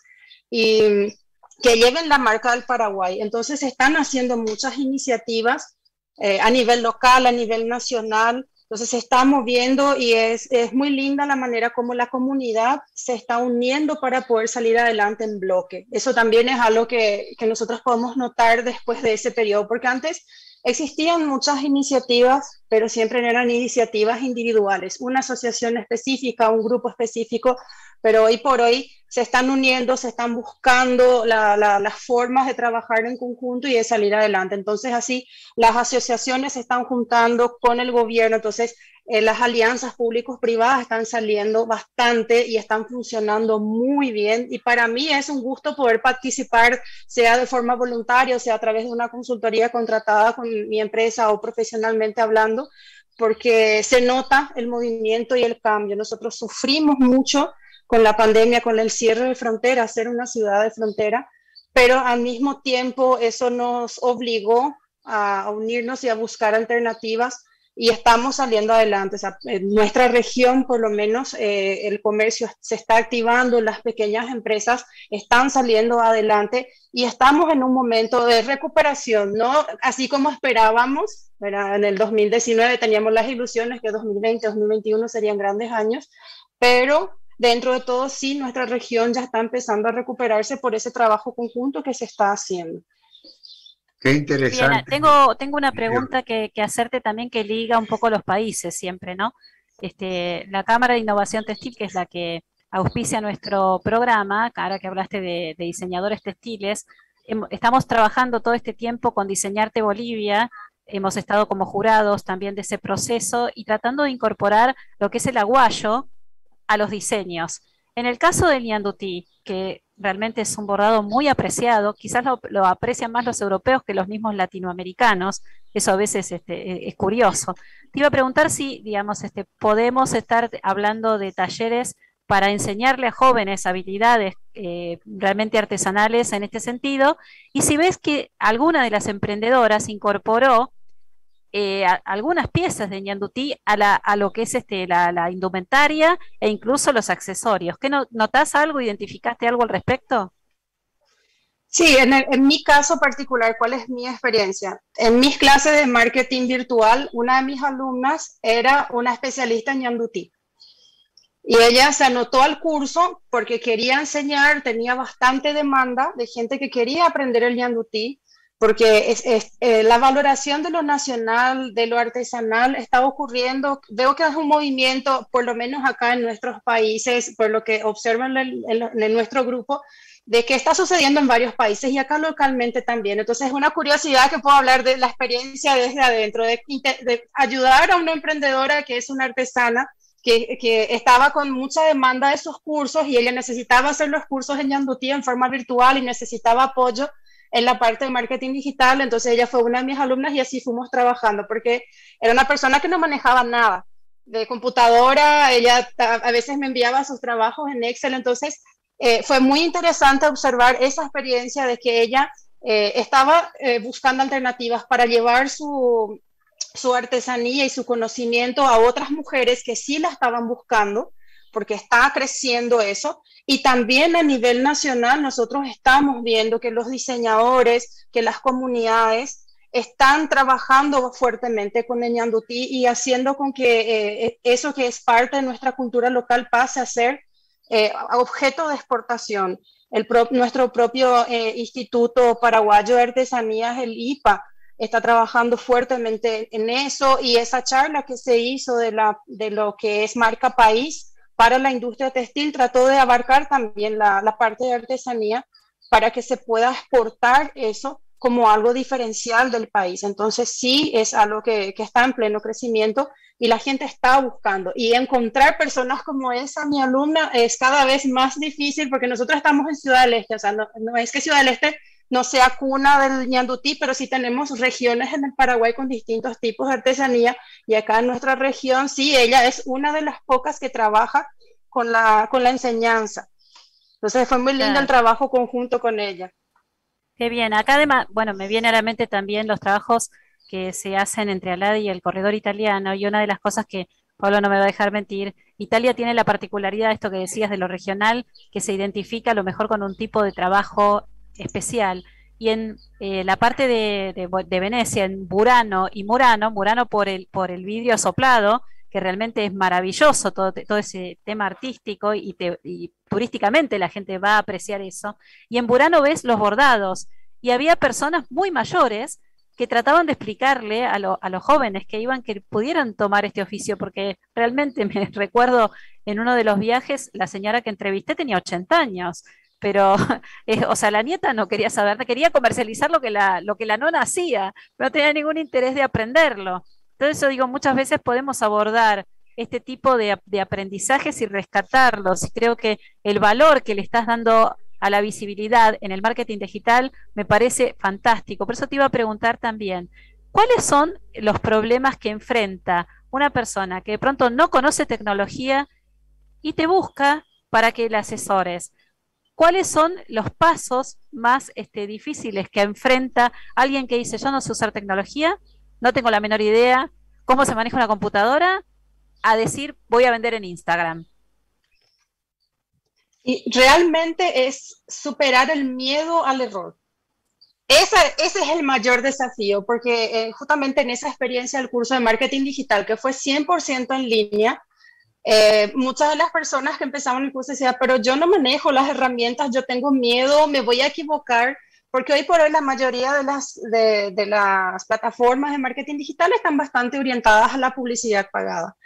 y que lleven la marca del Paraguay. Entonces están haciendo muchas iniciativas eh, a nivel local, a nivel nacional. Entonces se está moviendo y es, es, muy linda la manera como la comunidad se está uniendo para poder salir adelante en bloque. Eso también es algo que, que nosotros podemos notar después de ese periodo, porque antes existían muchas iniciativas, pero siempre eran iniciativas individuales, una asociación específica, un grupo específico, pero hoy por hoy se están uniendo, se están buscando las formas de trabajar en conjunto y de salir adelante. Entonces, así las asociaciones se están juntando con el gobierno, entonces eh, las alianzas públicos-privadas están saliendo bastante y están funcionando muy bien. Y para mí es un gusto poder participar, sea de forma voluntaria, sea a través de una consultoría contratada con mi empresa o profesionalmente hablando, porque se nota el movimiento y el cambio. Nosotros sufrimos mucho con la pandemia, con el cierre de fronteras, ser una ciudad de frontera, pero al mismo tiempo eso nos obligó a unirnos y a buscar alternativas y estamos saliendo adelante. en nuestra región, por lo menos, eh, el comercio se está activando, las pequeñas empresas están saliendo adelante y estamos en un momento de recuperación, ¿no? Así como esperábamos, en el 2019 teníamos las ilusiones que 2020, 2021 serían grandes años, pero dentro de todo, sí, nuestra región ya está empezando a recuperarse por ese trabajo conjunto que se está haciendo. Qué interesante. tengo, tengo una pregunta que, hacerte también que liga un poco los países siempre, ¿no? Este, la Cámara de Innovación Textil, que es la que auspicia nuestro programa, ahora que hablaste de, diseñadores textiles, estamos trabajando todo este tiempo con Diseñarte Bolivia, hemos estado como jurados también de ese proceso y tratando de incorporar lo que es el aguayo a los diseños. En el caso del Ñandutí, que realmente es un bordado muy apreciado, quizás lo, aprecian más los europeos que los mismos latinoamericanos, eso a veces este, e, es curioso. Te iba a preguntar si, digamos, este, podemos estar hablando de talleres para enseñarle a jóvenes habilidades eh, realmente artesanales en este sentido, y si ves que alguna de las emprendedoras incorporó eh, algunas piezas de Ñandutí a, lo que es este, la, indumentaria e incluso los accesorios. ¿Qué no, ¿Notas algo? ¿Identificaste algo al respecto? Sí, en, mi caso particular, ¿cuál es mi experiencia? En mis clases de marketing virtual, una de mis alumnas era una especialista en Ñandutí. Y ella se anotó al curso porque quería enseñar, tenía bastante demanda de gente que quería aprender el Ñandutí porque es, eh, la valoración de lo nacional, de lo artesanal, está ocurriendo. Veo que es un movimiento, por lo menos acá en nuestros países, por lo que observan en, nuestro grupo, de que está sucediendo en varios países y acá localmente también. Entonces, es una curiosidad que puedo hablar de la experiencia desde adentro, de, ayudar a una emprendedora que es una artesana. Que, que, estaba con mucha demanda de esos cursos y ella necesitaba hacer los cursos en Yandutí en forma virtual y necesitaba apoyo en la parte de marketing digital, entonces ella fue una de mis alumnas y así fuimos trabajando, porque era una persona que no manejaba nada. De computadora, ella a veces me enviaba sus trabajos en Excel, entonces eh, fue muy interesante observar esa experiencia de que ella eh, estaba eh, buscando alternativas para llevar su, su artesanía y su conocimiento a otras mujeres que sí la estaban buscando, porque está creciendo eso, y también a nivel nacional nosotros estamos viendo que los diseñadores, que las comunidades están trabajando fuertemente con ñandutí y haciendo con que eh, eso que es parte de nuestra cultura local pase a ser eh, objeto de exportación. El nuestro propio eh, Instituto Paraguayo de Artesanías, el IPA, está trabajando fuertemente en eso y esa charla que se hizo de, la, de lo que es marca país para la industria textil trató de abarcar también la, parte de artesanía para que se pueda exportar eso como algo diferencial del país. Entonces sí es algo que, está en pleno crecimiento y la gente está buscando. Y encontrar personas como esa, mi alumna, es cada vez más difícil porque nosotros estamos en Ciudad del Este, o sea, no, es que Ciudad del Este no sea cuna del ñandutí, pero sí tenemos regiones en el Paraguay con distintos tipos de artesanía y acá en nuestra región, sí, ella es una de las pocas que trabaja con la, con la enseñanza. Entonces fue muy lindo el trabajo conjunto con ella. Qué bien. Acá además, bueno, me viene a la mente también los trabajos que se hacen entre Aladi y el corredor italiano y una de las cosas que Pablo no me va a dejar mentir, Italia tiene la particularidad de esto que decías de lo regional, que se identifica a lo mejor con un tipo de trabajo especial. Y en eh, la parte de, Venecia, en Burano y Murano, Murano por el, por el vidrio soplado, que realmente es maravilloso todo, todo ese tema artístico y, turísticamente la gente va a apreciar eso. Y en Burano ves los bordados y había personas muy mayores que trataban de explicarle a, a, los jóvenes que iban que pudieran tomar este oficio, porque realmente me recuerdo en uno de los viajes, la señora que entrevisté tenía 80 años pero, o sea, la nieta no quería saber, quería comercializar lo que la, lo que la nona hacía, no tenía ningún interés de aprenderlo. Entonces, yo digo, muchas veces podemos abordar este tipo de, de aprendizajes y rescatarlos. Y creo que el valor que le estás dando a la visibilidad en el marketing digital me parece fantástico. Por eso te iba a preguntar también, ¿cuáles son los problemas que enfrenta una persona que de pronto no conoce tecnología y te busca para que la asesores? ¿Cuáles son los pasos más este, difíciles que enfrenta alguien que dice, yo no sé usar tecnología, no tengo la menor idea cómo se maneja una computadora, a decir, voy a vender en Instagram? Y realmente es superar el miedo al error. ese es el mayor desafío, porque eh, justamente en esa experiencia del curso de marketing digital, que fue 100% en línea, eh, muchas de las personas que empezaban el curso decían, pero yo no manejo las herramientas, yo tengo miedo, me voy a equivocar, porque hoy por hoy la mayoría de las, de, de las plataformas de marketing digital están bastante orientadas a la publicidad pagada.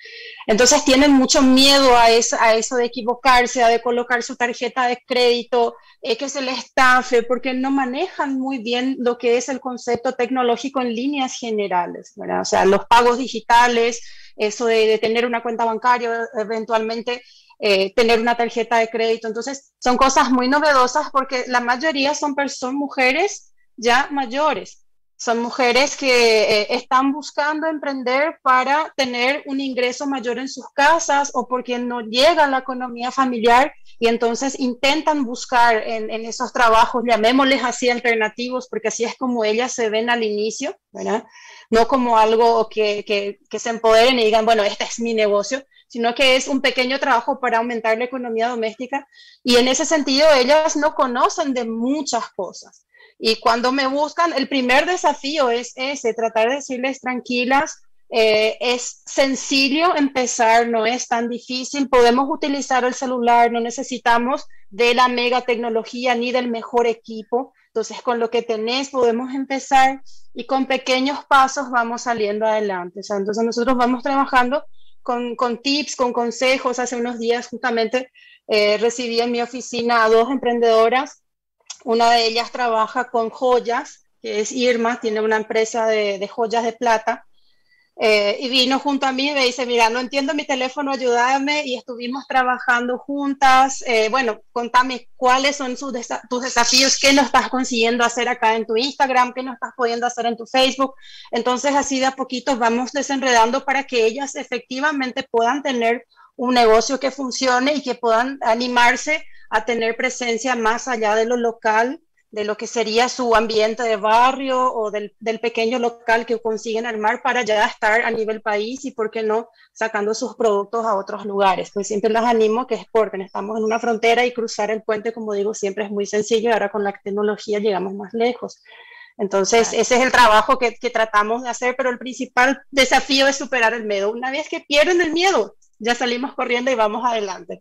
Entonces tienen mucho miedo a, a eso de equivocarse, a de colocar su tarjeta de crédito, eh, que se les estafe, porque no manejan muy bien lo que es el concepto tecnológico en líneas generales, ¿verdad? O sea, los pagos digitales, eso de, tener una cuenta bancaria, eventualmente eh, tener una tarjeta de crédito. Entonces, son cosas muy novedosas porque la mayoría son, son mujeres ya mayores. Son mujeres que eh, están buscando emprender para tener un ingreso mayor en sus casas o porque no llega la economía familiar y entonces intentan buscar en, esos trabajos, llamémosles así alternativos, porque así es como ellas se ven al inicio, ¿verdad? no como algo que, que, se empoderen y digan, bueno, este es mi negocio, sino que es un pequeño trabajo para aumentar la economía doméstica. Y en ese sentido, ellas no conocen de muchas cosas. Y cuando me buscan, el primer desafío es ese, tratar de decirles tranquilas, eh, es sencillo empezar, no es tan difícil, podemos utilizar el celular, no necesitamos de la mega tecnología ni del mejor equipo, entonces, con lo que tenés podemos empezar y con pequeños pasos vamos saliendo adelante. O sea, entonces, nosotros vamos trabajando con, con, tips, con consejos. Hace unos días justamente eh, recibí en mi oficina a dos emprendedoras. Una de ellas trabaja con joyas, que es Irma, tiene una empresa de, de joyas de plata. Eh, y vino junto a mí y me dice, mira, no entiendo mi teléfono, ayúdame. Y estuvimos trabajando juntas. Eh, bueno, contame cuáles son sus tus desafíos, qué no estás consiguiendo hacer acá en tu Instagram, qué no estás pudiendo hacer en tu Facebook. Entonces, así de a poquito vamos desenredando para que ellas efectivamente puedan tener un negocio que funcione y que puedan animarse a tener presencia más allá de lo local de lo que sería su ambiente de barrio o del, pequeño local que consiguen armar para ya estar a nivel país y, ¿por qué no?, sacando sus productos a otros lugares. Pues siempre las animo que exporten. Estamos en una frontera y cruzar el puente, como digo, siempre es muy sencillo. Ahora con la tecnología llegamos más lejos. Entonces, ese es el trabajo que, que tratamos de hacer, pero el principal desafío es superar el miedo. Una vez que pierden el miedo, ya salimos corriendo y vamos adelante.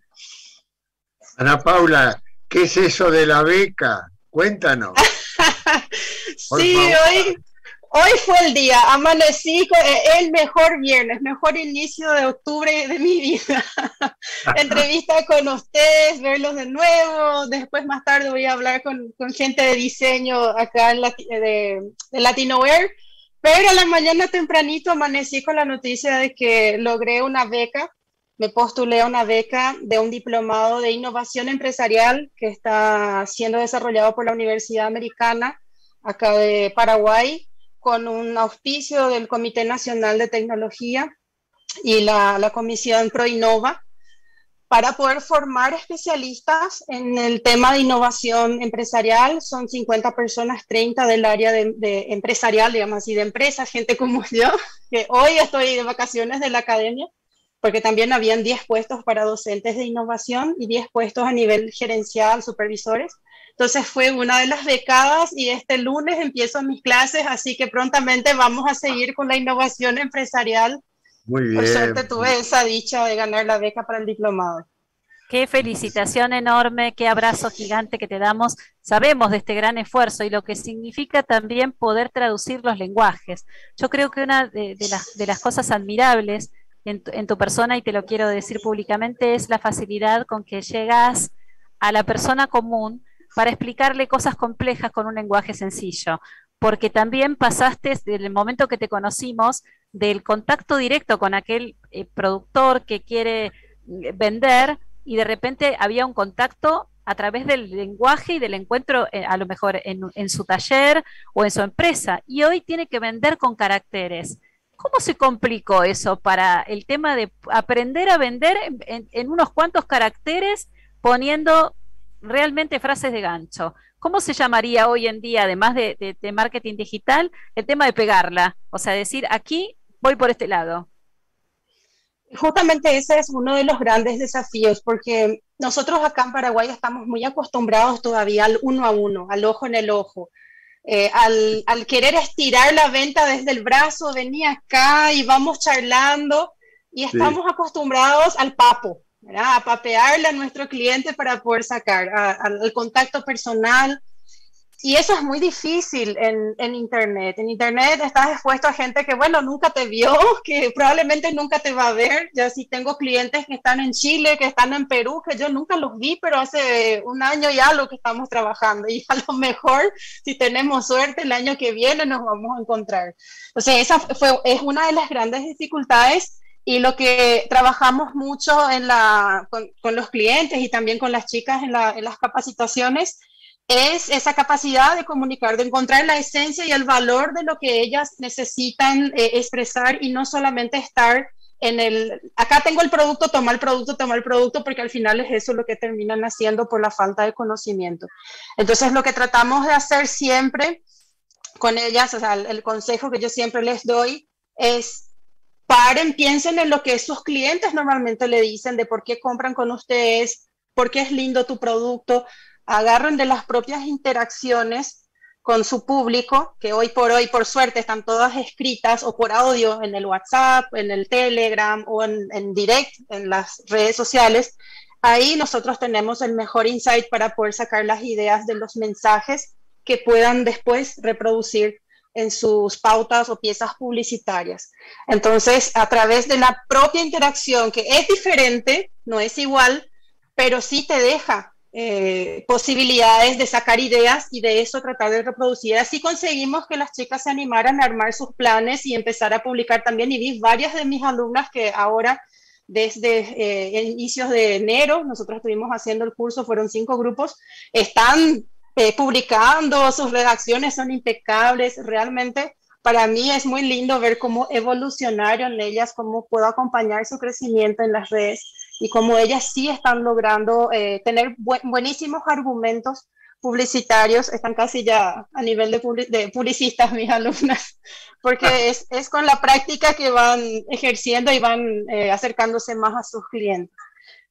Ana Paula, ¿qué es eso de la beca? Cuéntanos. sí, hoy, hoy fue el día. Amanecí con el mejor viernes, mejor inicio de octubre de mi vida. Entrevista con ustedes, verlos de nuevo. Después, más tarde, voy a hablar con, gente de diseño acá en de, de LatinoWare. Pero a la mañana tempranito amanecí con la noticia de que logré una beca me postulé a una beca de un diplomado de innovación empresarial que está siendo desarrollado por la Universidad Americana acá de Paraguay con un auspicio del Comité Nacional de Tecnología y la, la Comisión ProInnova para poder formar especialistas en el tema de innovación empresarial. Son 50 personas, 30 del área de, empresarial, digamos así, de empresas, gente como yo, que hoy estoy de vacaciones de la academia, porque también habían 10 puestos para docentes de innovación y 10 puestos a nivel gerencial, supervisores. Entonces fue una de las becadas y este lunes empiezo mis clases, así que prontamente vamos a seguir con la innovación empresarial muy bien. Por suerte tuve esa dicha de ganar la beca para el diplomado. Qué felicitación enorme, qué abrazo gigante que te damos. Sabemos de este gran esfuerzo y lo que significa también poder traducir los lenguajes. Yo creo que una de, las, cosas admirables en tu, persona, y te lo quiero decir públicamente, es la facilidad con que llegas a la persona común para explicarle cosas complejas con un lenguaje sencillo. Porque también pasaste desde el momento que te conocimos del contacto directo con aquel eh, productor que quiere eh, vender y de repente había un contacto a través del lenguaje y del encuentro eh, a lo mejor en, su taller o en su empresa y hoy tiene que vender con caracteres. ¿Cómo se complicó eso para el tema de aprender a vender en, unos cuantos caracteres poniendo realmente frases de gancho? ¿Cómo se llamaría hoy en día, además de, marketing digital, el tema de pegarla? O sea, decir, aquí voy por este lado. Justamente ese es uno de los grandes desafíos, porque nosotros acá en Paraguay estamos muy acostumbrados todavía al uno a uno, al ojo en el ojo. Eh, al, querer estirar la venta desde el brazo, venía acá y vamos charlando. Y estamos acostumbrados al papo, a papearle a nuestro cliente para poder sacar, al contacto personal, y eso es muy difícil en, en, Internet. En Internet estás expuesto a gente que, bueno, nunca te vio, que probablemente nunca te va a ver. Yo sí tengo clientes que están en Chile, que están en Perú, que yo nunca los vi, pero hace un año ya lo que estamos trabajando. Y a lo mejor, si tenemos suerte, el año que viene nos vamos a encontrar. O sea, esa fue, es una de las grandes dificultades y lo que trabajamos mucho en la, con, con los clientes y también con las chicas en, la, en las capacitaciones es esa capacidad de comunicar, de encontrar la esencia y el valor de lo que ellas necesitan eh, expresar y no solamente estar en el, acá tengo el producto, toma el producto, toma el producto, porque al final es eso lo que terminan haciendo por la falta de conocimiento. Entonces, lo que tratamos de hacer siempre con ellas, o sea, el, el consejo que yo siempre les doy es paren, piensen en lo que sus clientes normalmente le dicen de por qué compran con ustedes, por qué es lindo tu producto, agarran de las propias interacciones con su público, que hoy por hoy, por suerte, están todas escritas o por audio en el WhatsApp, en el Telegram o en, en direct, en las redes sociales. Ahí nosotros tenemos el mejor insight para poder sacar las ideas de los mensajes que puedan después reproducir en sus pautas o piezas publicitarias. Entonces, a través de la propia interacción, que es diferente, no es igual, pero sí te deja eh, posibilidades de sacar ideas y de eso tratar de reproducir. Así conseguimos que las chicas se animaran a armar sus planes y empezar a publicar también. Y vi varias de mis alumnas que ahora, desde eh, inicios de enero, nosotros estuvimos haciendo el curso, fueron cinco grupos, están eh, publicando, sus redacciones son impecables, realmente. Para mí es muy lindo ver cómo evolucionaron ellas, cómo puedo acompañar su crecimiento en las redes y como ellas sí están logrando eh, tener buenísimos argumentos publicitarios, están casi ya a nivel de, de publicistas mis alumnas, porque ah. es, es, con la práctica que van ejerciendo y van eh, acercándose más a sus clientes.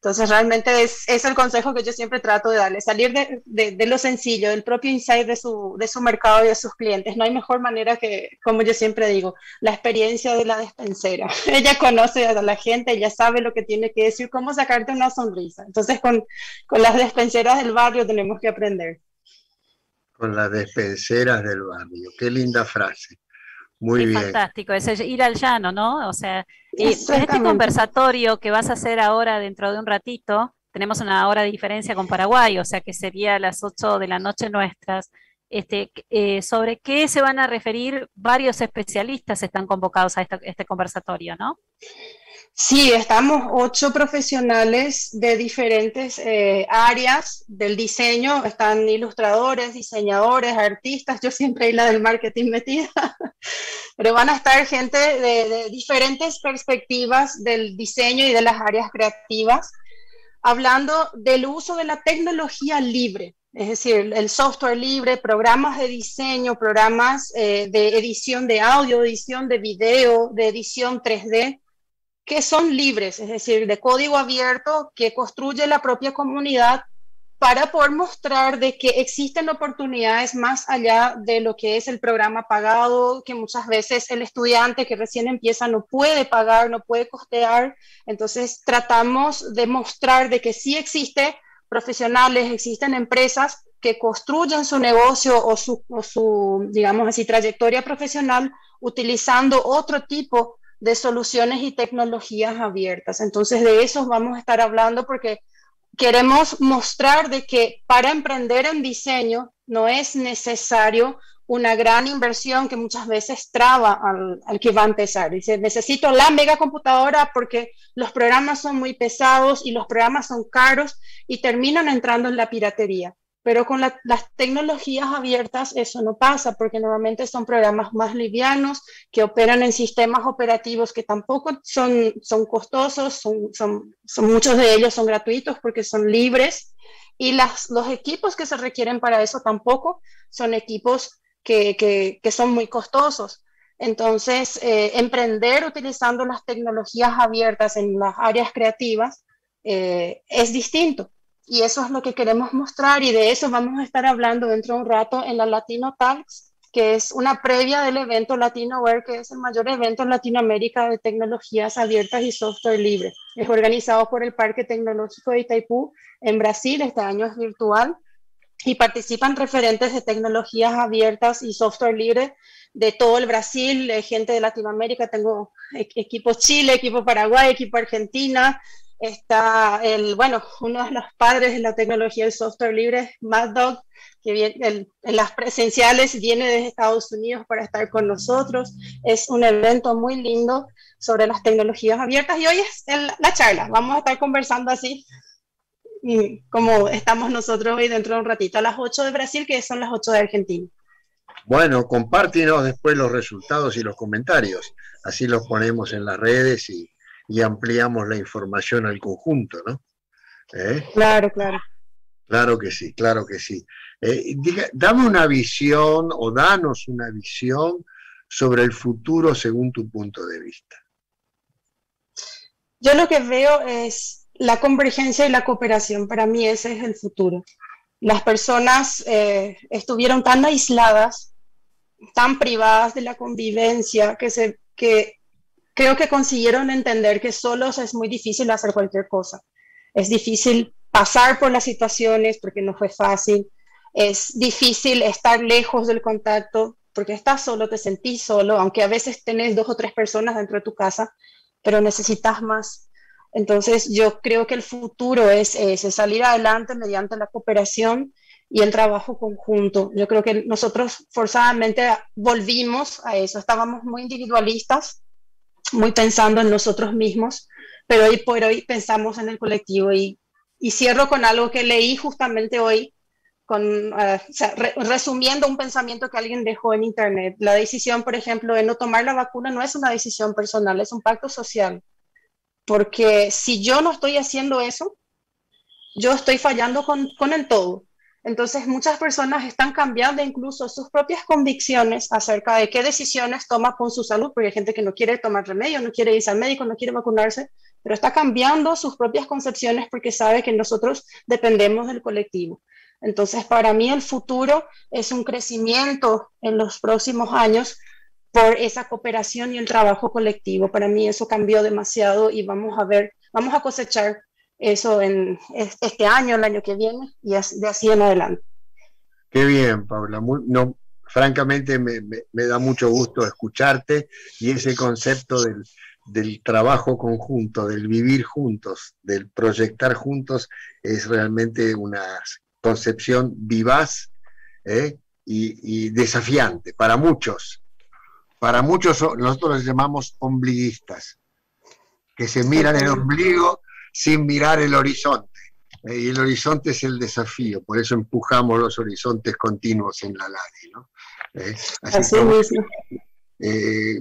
Entonces, realmente es, es, el consejo que yo siempre trato de darle, salir de, de, lo sencillo, del propio insight de su, de su mercado y de sus clientes. No hay mejor manera que, como yo siempre digo, la experiencia de la despensera. Ella conoce a la gente, ella sabe lo que tiene que decir, cómo sacarte una sonrisa. Entonces, con, con las despenseras del barrio tenemos que aprender. Con las despenseras del barrio. Qué linda frase. Muy bien. Fantástico, es ir al llano, ¿no? O sea, en este conversatorio que vas a hacer ahora dentro de un ratito, tenemos una hora de diferencia con Paraguay, o sea que sería las 8 de la noche nuestras. este, eh, sobre qué se van a referir varios especialistas están convocados a este conversatorio, ¿no? Sí, estamos ocho profesionales de diferentes eh, áreas del diseño. Están ilustradores, diseñadores, artistas. Yo siempre hay la del marketing metida. Pero van a estar gente de, diferentes perspectivas del diseño y de las áreas creativas, hablando del uso de la tecnología libre. Es decir, el software libre, programas de diseño, programas eh, de edición de audio, edición de video, de edición 3D que son libres, es decir, de código abierto que construye la propia comunidad para poder mostrar de que existen oportunidades más allá de lo que es el programa pagado, que muchas veces el estudiante que recién empieza no puede pagar, no puede costear. Entonces tratamos de mostrar de que sí existe profesionales, existen empresas que construyen su negocio o su, o su digamos así, trayectoria profesional utilizando otro tipo de soluciones y tecnologías abiertas. Entonces, de eso vamos a estar hablando porque queremos mostrar de que para emprender en diseño no es necesario una gran inversión que muchas veces traba al, al, que va a empezar. Dice, necesito la mega computadora porque los programas son muy pesados y los programas son caros y terminan entrando en la piratería. Pero con las tecnologías abiertas eso no pasa porque normalmente son programas más livianos que operan en sistemas operativos que tampoco son, son costosos, son, son, son muchos de ellos son gratuitos porque son libres y las, los equipos que se requieren para eso tampoco son equipos que, que, que son muy costosos. Entonces, eh, emprender utilizando las tecnologías abiertas en las áreas creativas eh, es distinto y eso es lo que queremos mostrar y de eso vamos a estar hablando dentro de un rato en la Latino Talks, que es una previa del evento LatinoWare, que es el mayor evento en Latinoamérica de tecnologías abiertas y software libre. Es organizado por el Parque Tecnológico de Itaipú en Brasil, este año es virtual, y participan referentes de tecnologías abiertas y software libre de todo el Brasil, gente de Latinoamérica, tengo equipo Chile, equipo Paraguay, equipo Argentina, Está el, bueno, uno de los padres de la tecnología del software libre, Mad Dog, que viene, en las presenciales viene desde Estados Unidos para estar con nosotros. Es un evento muy lindo sobre las tecnologías abiertas y hoy es la charla. Vamos a estar conversando así como estamos nosotros hoy dentro de un ratito, a las 8 de Brasil, que son las 8 de Argentina. Bueno, compártenos después los resultados y los comentarios. Así los ponemos en las redes y, y ampliamos la información al conjunto, ¿no? ¿Eh? Claro, claro. Claro que sí, claro que sí. Eh, dame una visión o danos una visión sobre el futuro según tu punto de vista. Yo lo que veo es la convergencia y la cooperación. Para mí ese es el futuro. Las personas eh, estuvieron tan aisladas, tan privadas de la convivencia, que, se, que creo que consiguieron entender que solos es muy difícil hacer cualquier cosa. Es difícil pasar por las situaciones porque no fue fácil. Es difícil estar lejos del contacto porque estás solo, te sentís solo, aunque a veces tenés dos o tres personas dentro de tu casa, pero necesitas más. Entonces yo creo que el futuro es, es salir adelante mediante la cooperación y el trabajo conjunto. Yo creo que nosotros forzadamente volvimos a eso, estábamos muy individualistas muy pensando en nosotros mismos, pero hoy por hoy pensamos en el colectivo. Y, cierro con algo que leí justamente hoy, con, re, resumiendo un pensamiento que alguien dejó en Internet. La decisión, por ejemplo, de no tomar la vacuna no es una decisión personal, es un pacto social. Porque si yo no estoy haciendo eso, yo estoy fallando con, con el todo. Entonces, muchas personas están cambiando incluso sus propias convicciones acerca de qué decisiones toma con su salud, porque hay gente que no quiere tomar remedio, no quiere irse al médico, no quiere vacunarse, pero está cambiando sus propias concepciones porque sabe que nosotros dependemos del colectivo. Entonces, para mí el futuro es un crecimiento en los próximos años por esa cooperación y el trabajo colectivo. Para mí eso cambió demasiado y vamos a ver, vamos a cosechar eso en este año, el año que viene y de así en adelante. Qué bien, Paula. no, francamente me, me, da mucho gusto escucharte y ese concepto del, del, trabajo conjunto, del vivir juntos, del proyectar juntos, es realmente una concepción vivaz ¿eh? y, desafiante para muchos. Para muchos nosotros los llamamos ombliguistas, que se miran el ombligo sin mirar el horizonte. Eh, y el horizonte es el desafío, por eso empujamos los horizontes continuos en la LADI. ¿no? Eh, así, eh,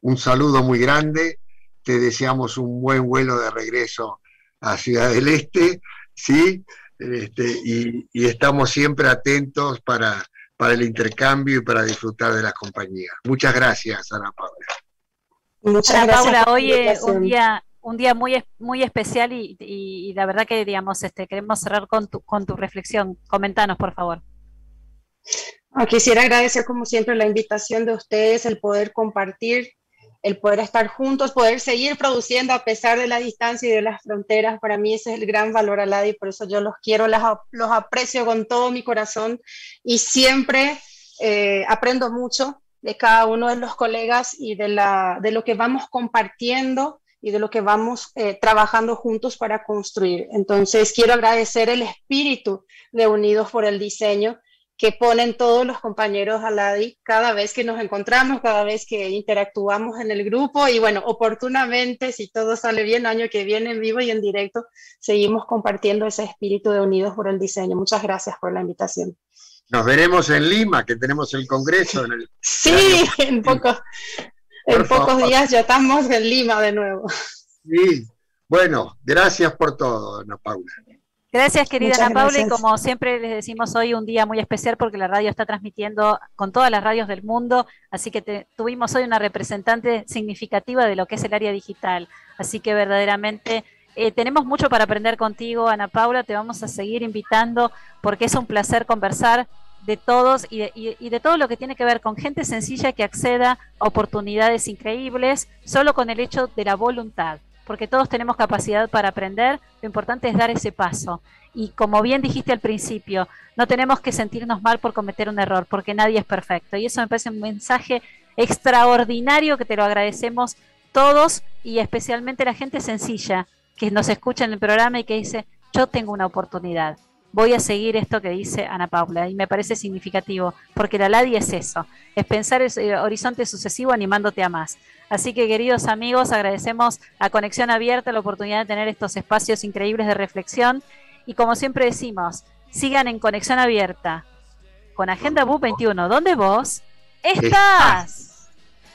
un saludo muy grande, te deseamos un buen vuelo de regreso a Ciudad del Este, ¿sí? Este, y, estamos siempre atentos para, para el intercambio y para disfrutar de la compañía. Muchas gracias, Ana Paula. Muchas Ana Paula, hoy es un día, un día muy, muy especial y, la verdad que digamos, este, queremos cerrar con tu, con tu reflexión. Comentanos, por favor. Ah, quisiera agradecer como siempre la invitación de ustedes, el poder compartir el poder estar juntos, poder seguir produciendo a pesar de la distancia y de las fronteras. Para mí ese es el gran valor al y por eso yo los quiero, los aprecio con todo mi corazón y siempre eh, aprendo mucho de cada uno de los colegas y de, la, de lo que vamos compartiendo y de lo que vamos eh, trabajando juntos para construir. Entonces, quiero agradecer el espíritu de Unidos por el Diseño, que ponen todos los compañeros ADI cada vez que nos encontramos, cada vez que interactuamos en el grupo y bueno, oportunamente, si todo sale bien, año que viene en vivo y en directo, seguimos compartiendo ese espíritu de Unidos por el Diseño. Muchas gracias por la invitación. Nos veremos en Lima, que tenemos el Congreso. En el, sí, en, pocos, en pocos días ya estamos en Lima de nuevo. Sí, bueno, gracias por todo, Ana Paula. Gracias, querida Ana Paula, y como siempre les decimos hoy, un día muy especial porque la radio está transmitiendo con todas las radios del mundo, así que tuvimos hoy una representante significativa de lo que es el área digital. Así que verdaderamente eh, tenemos mucho para aprender contigo, Ana Paula, te vamos a seguir invitando porque es un placer conversar de todos y de, y de todo lo que tiene que ver con gente sencilla que acceda a oportunidades increíbles solo con el hecho de la voluntad porque todos tenemos capacidad para aprender, lo importante es dar ese paso. Y como bien dijiste al principio, no tenemos que sentirnos mal por cometer un error, porque nadie es perfecto. Y eso me parece un mensaje extraordinario que te lo agradecemos todos y especialmente la gente sencilla que nos escucha en el programa y que dice, yo tengo una oportunidad voy a seguir esto que dice Ana Paula y me parece significativo, porque la LADI es eso, es pensar ese horizonte sucesivo animándote a más. Así que queridos amigos, agradecemos a Conexión Abierta la oportunidad de tener estos espacios increíbles de reflexión y como siempre decimos, sigan en Conexión Abierta con Agenda BU 21, ¿dónde vos estás?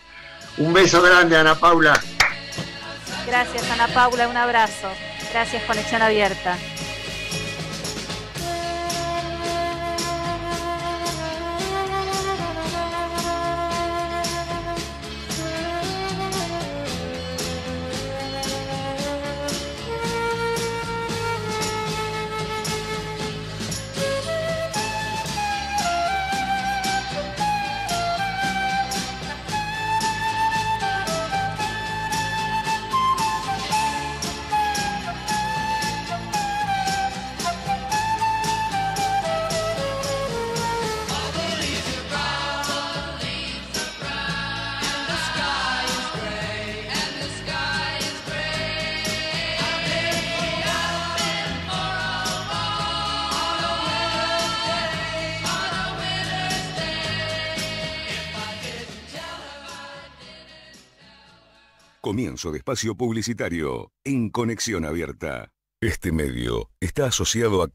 Un beso grande, Ana Paula. Gracias, Ana Paula, un abrazo. Gracias, Conexión Abierta. De espacio publicitario en Conexión Abierta. Este medio está asociado a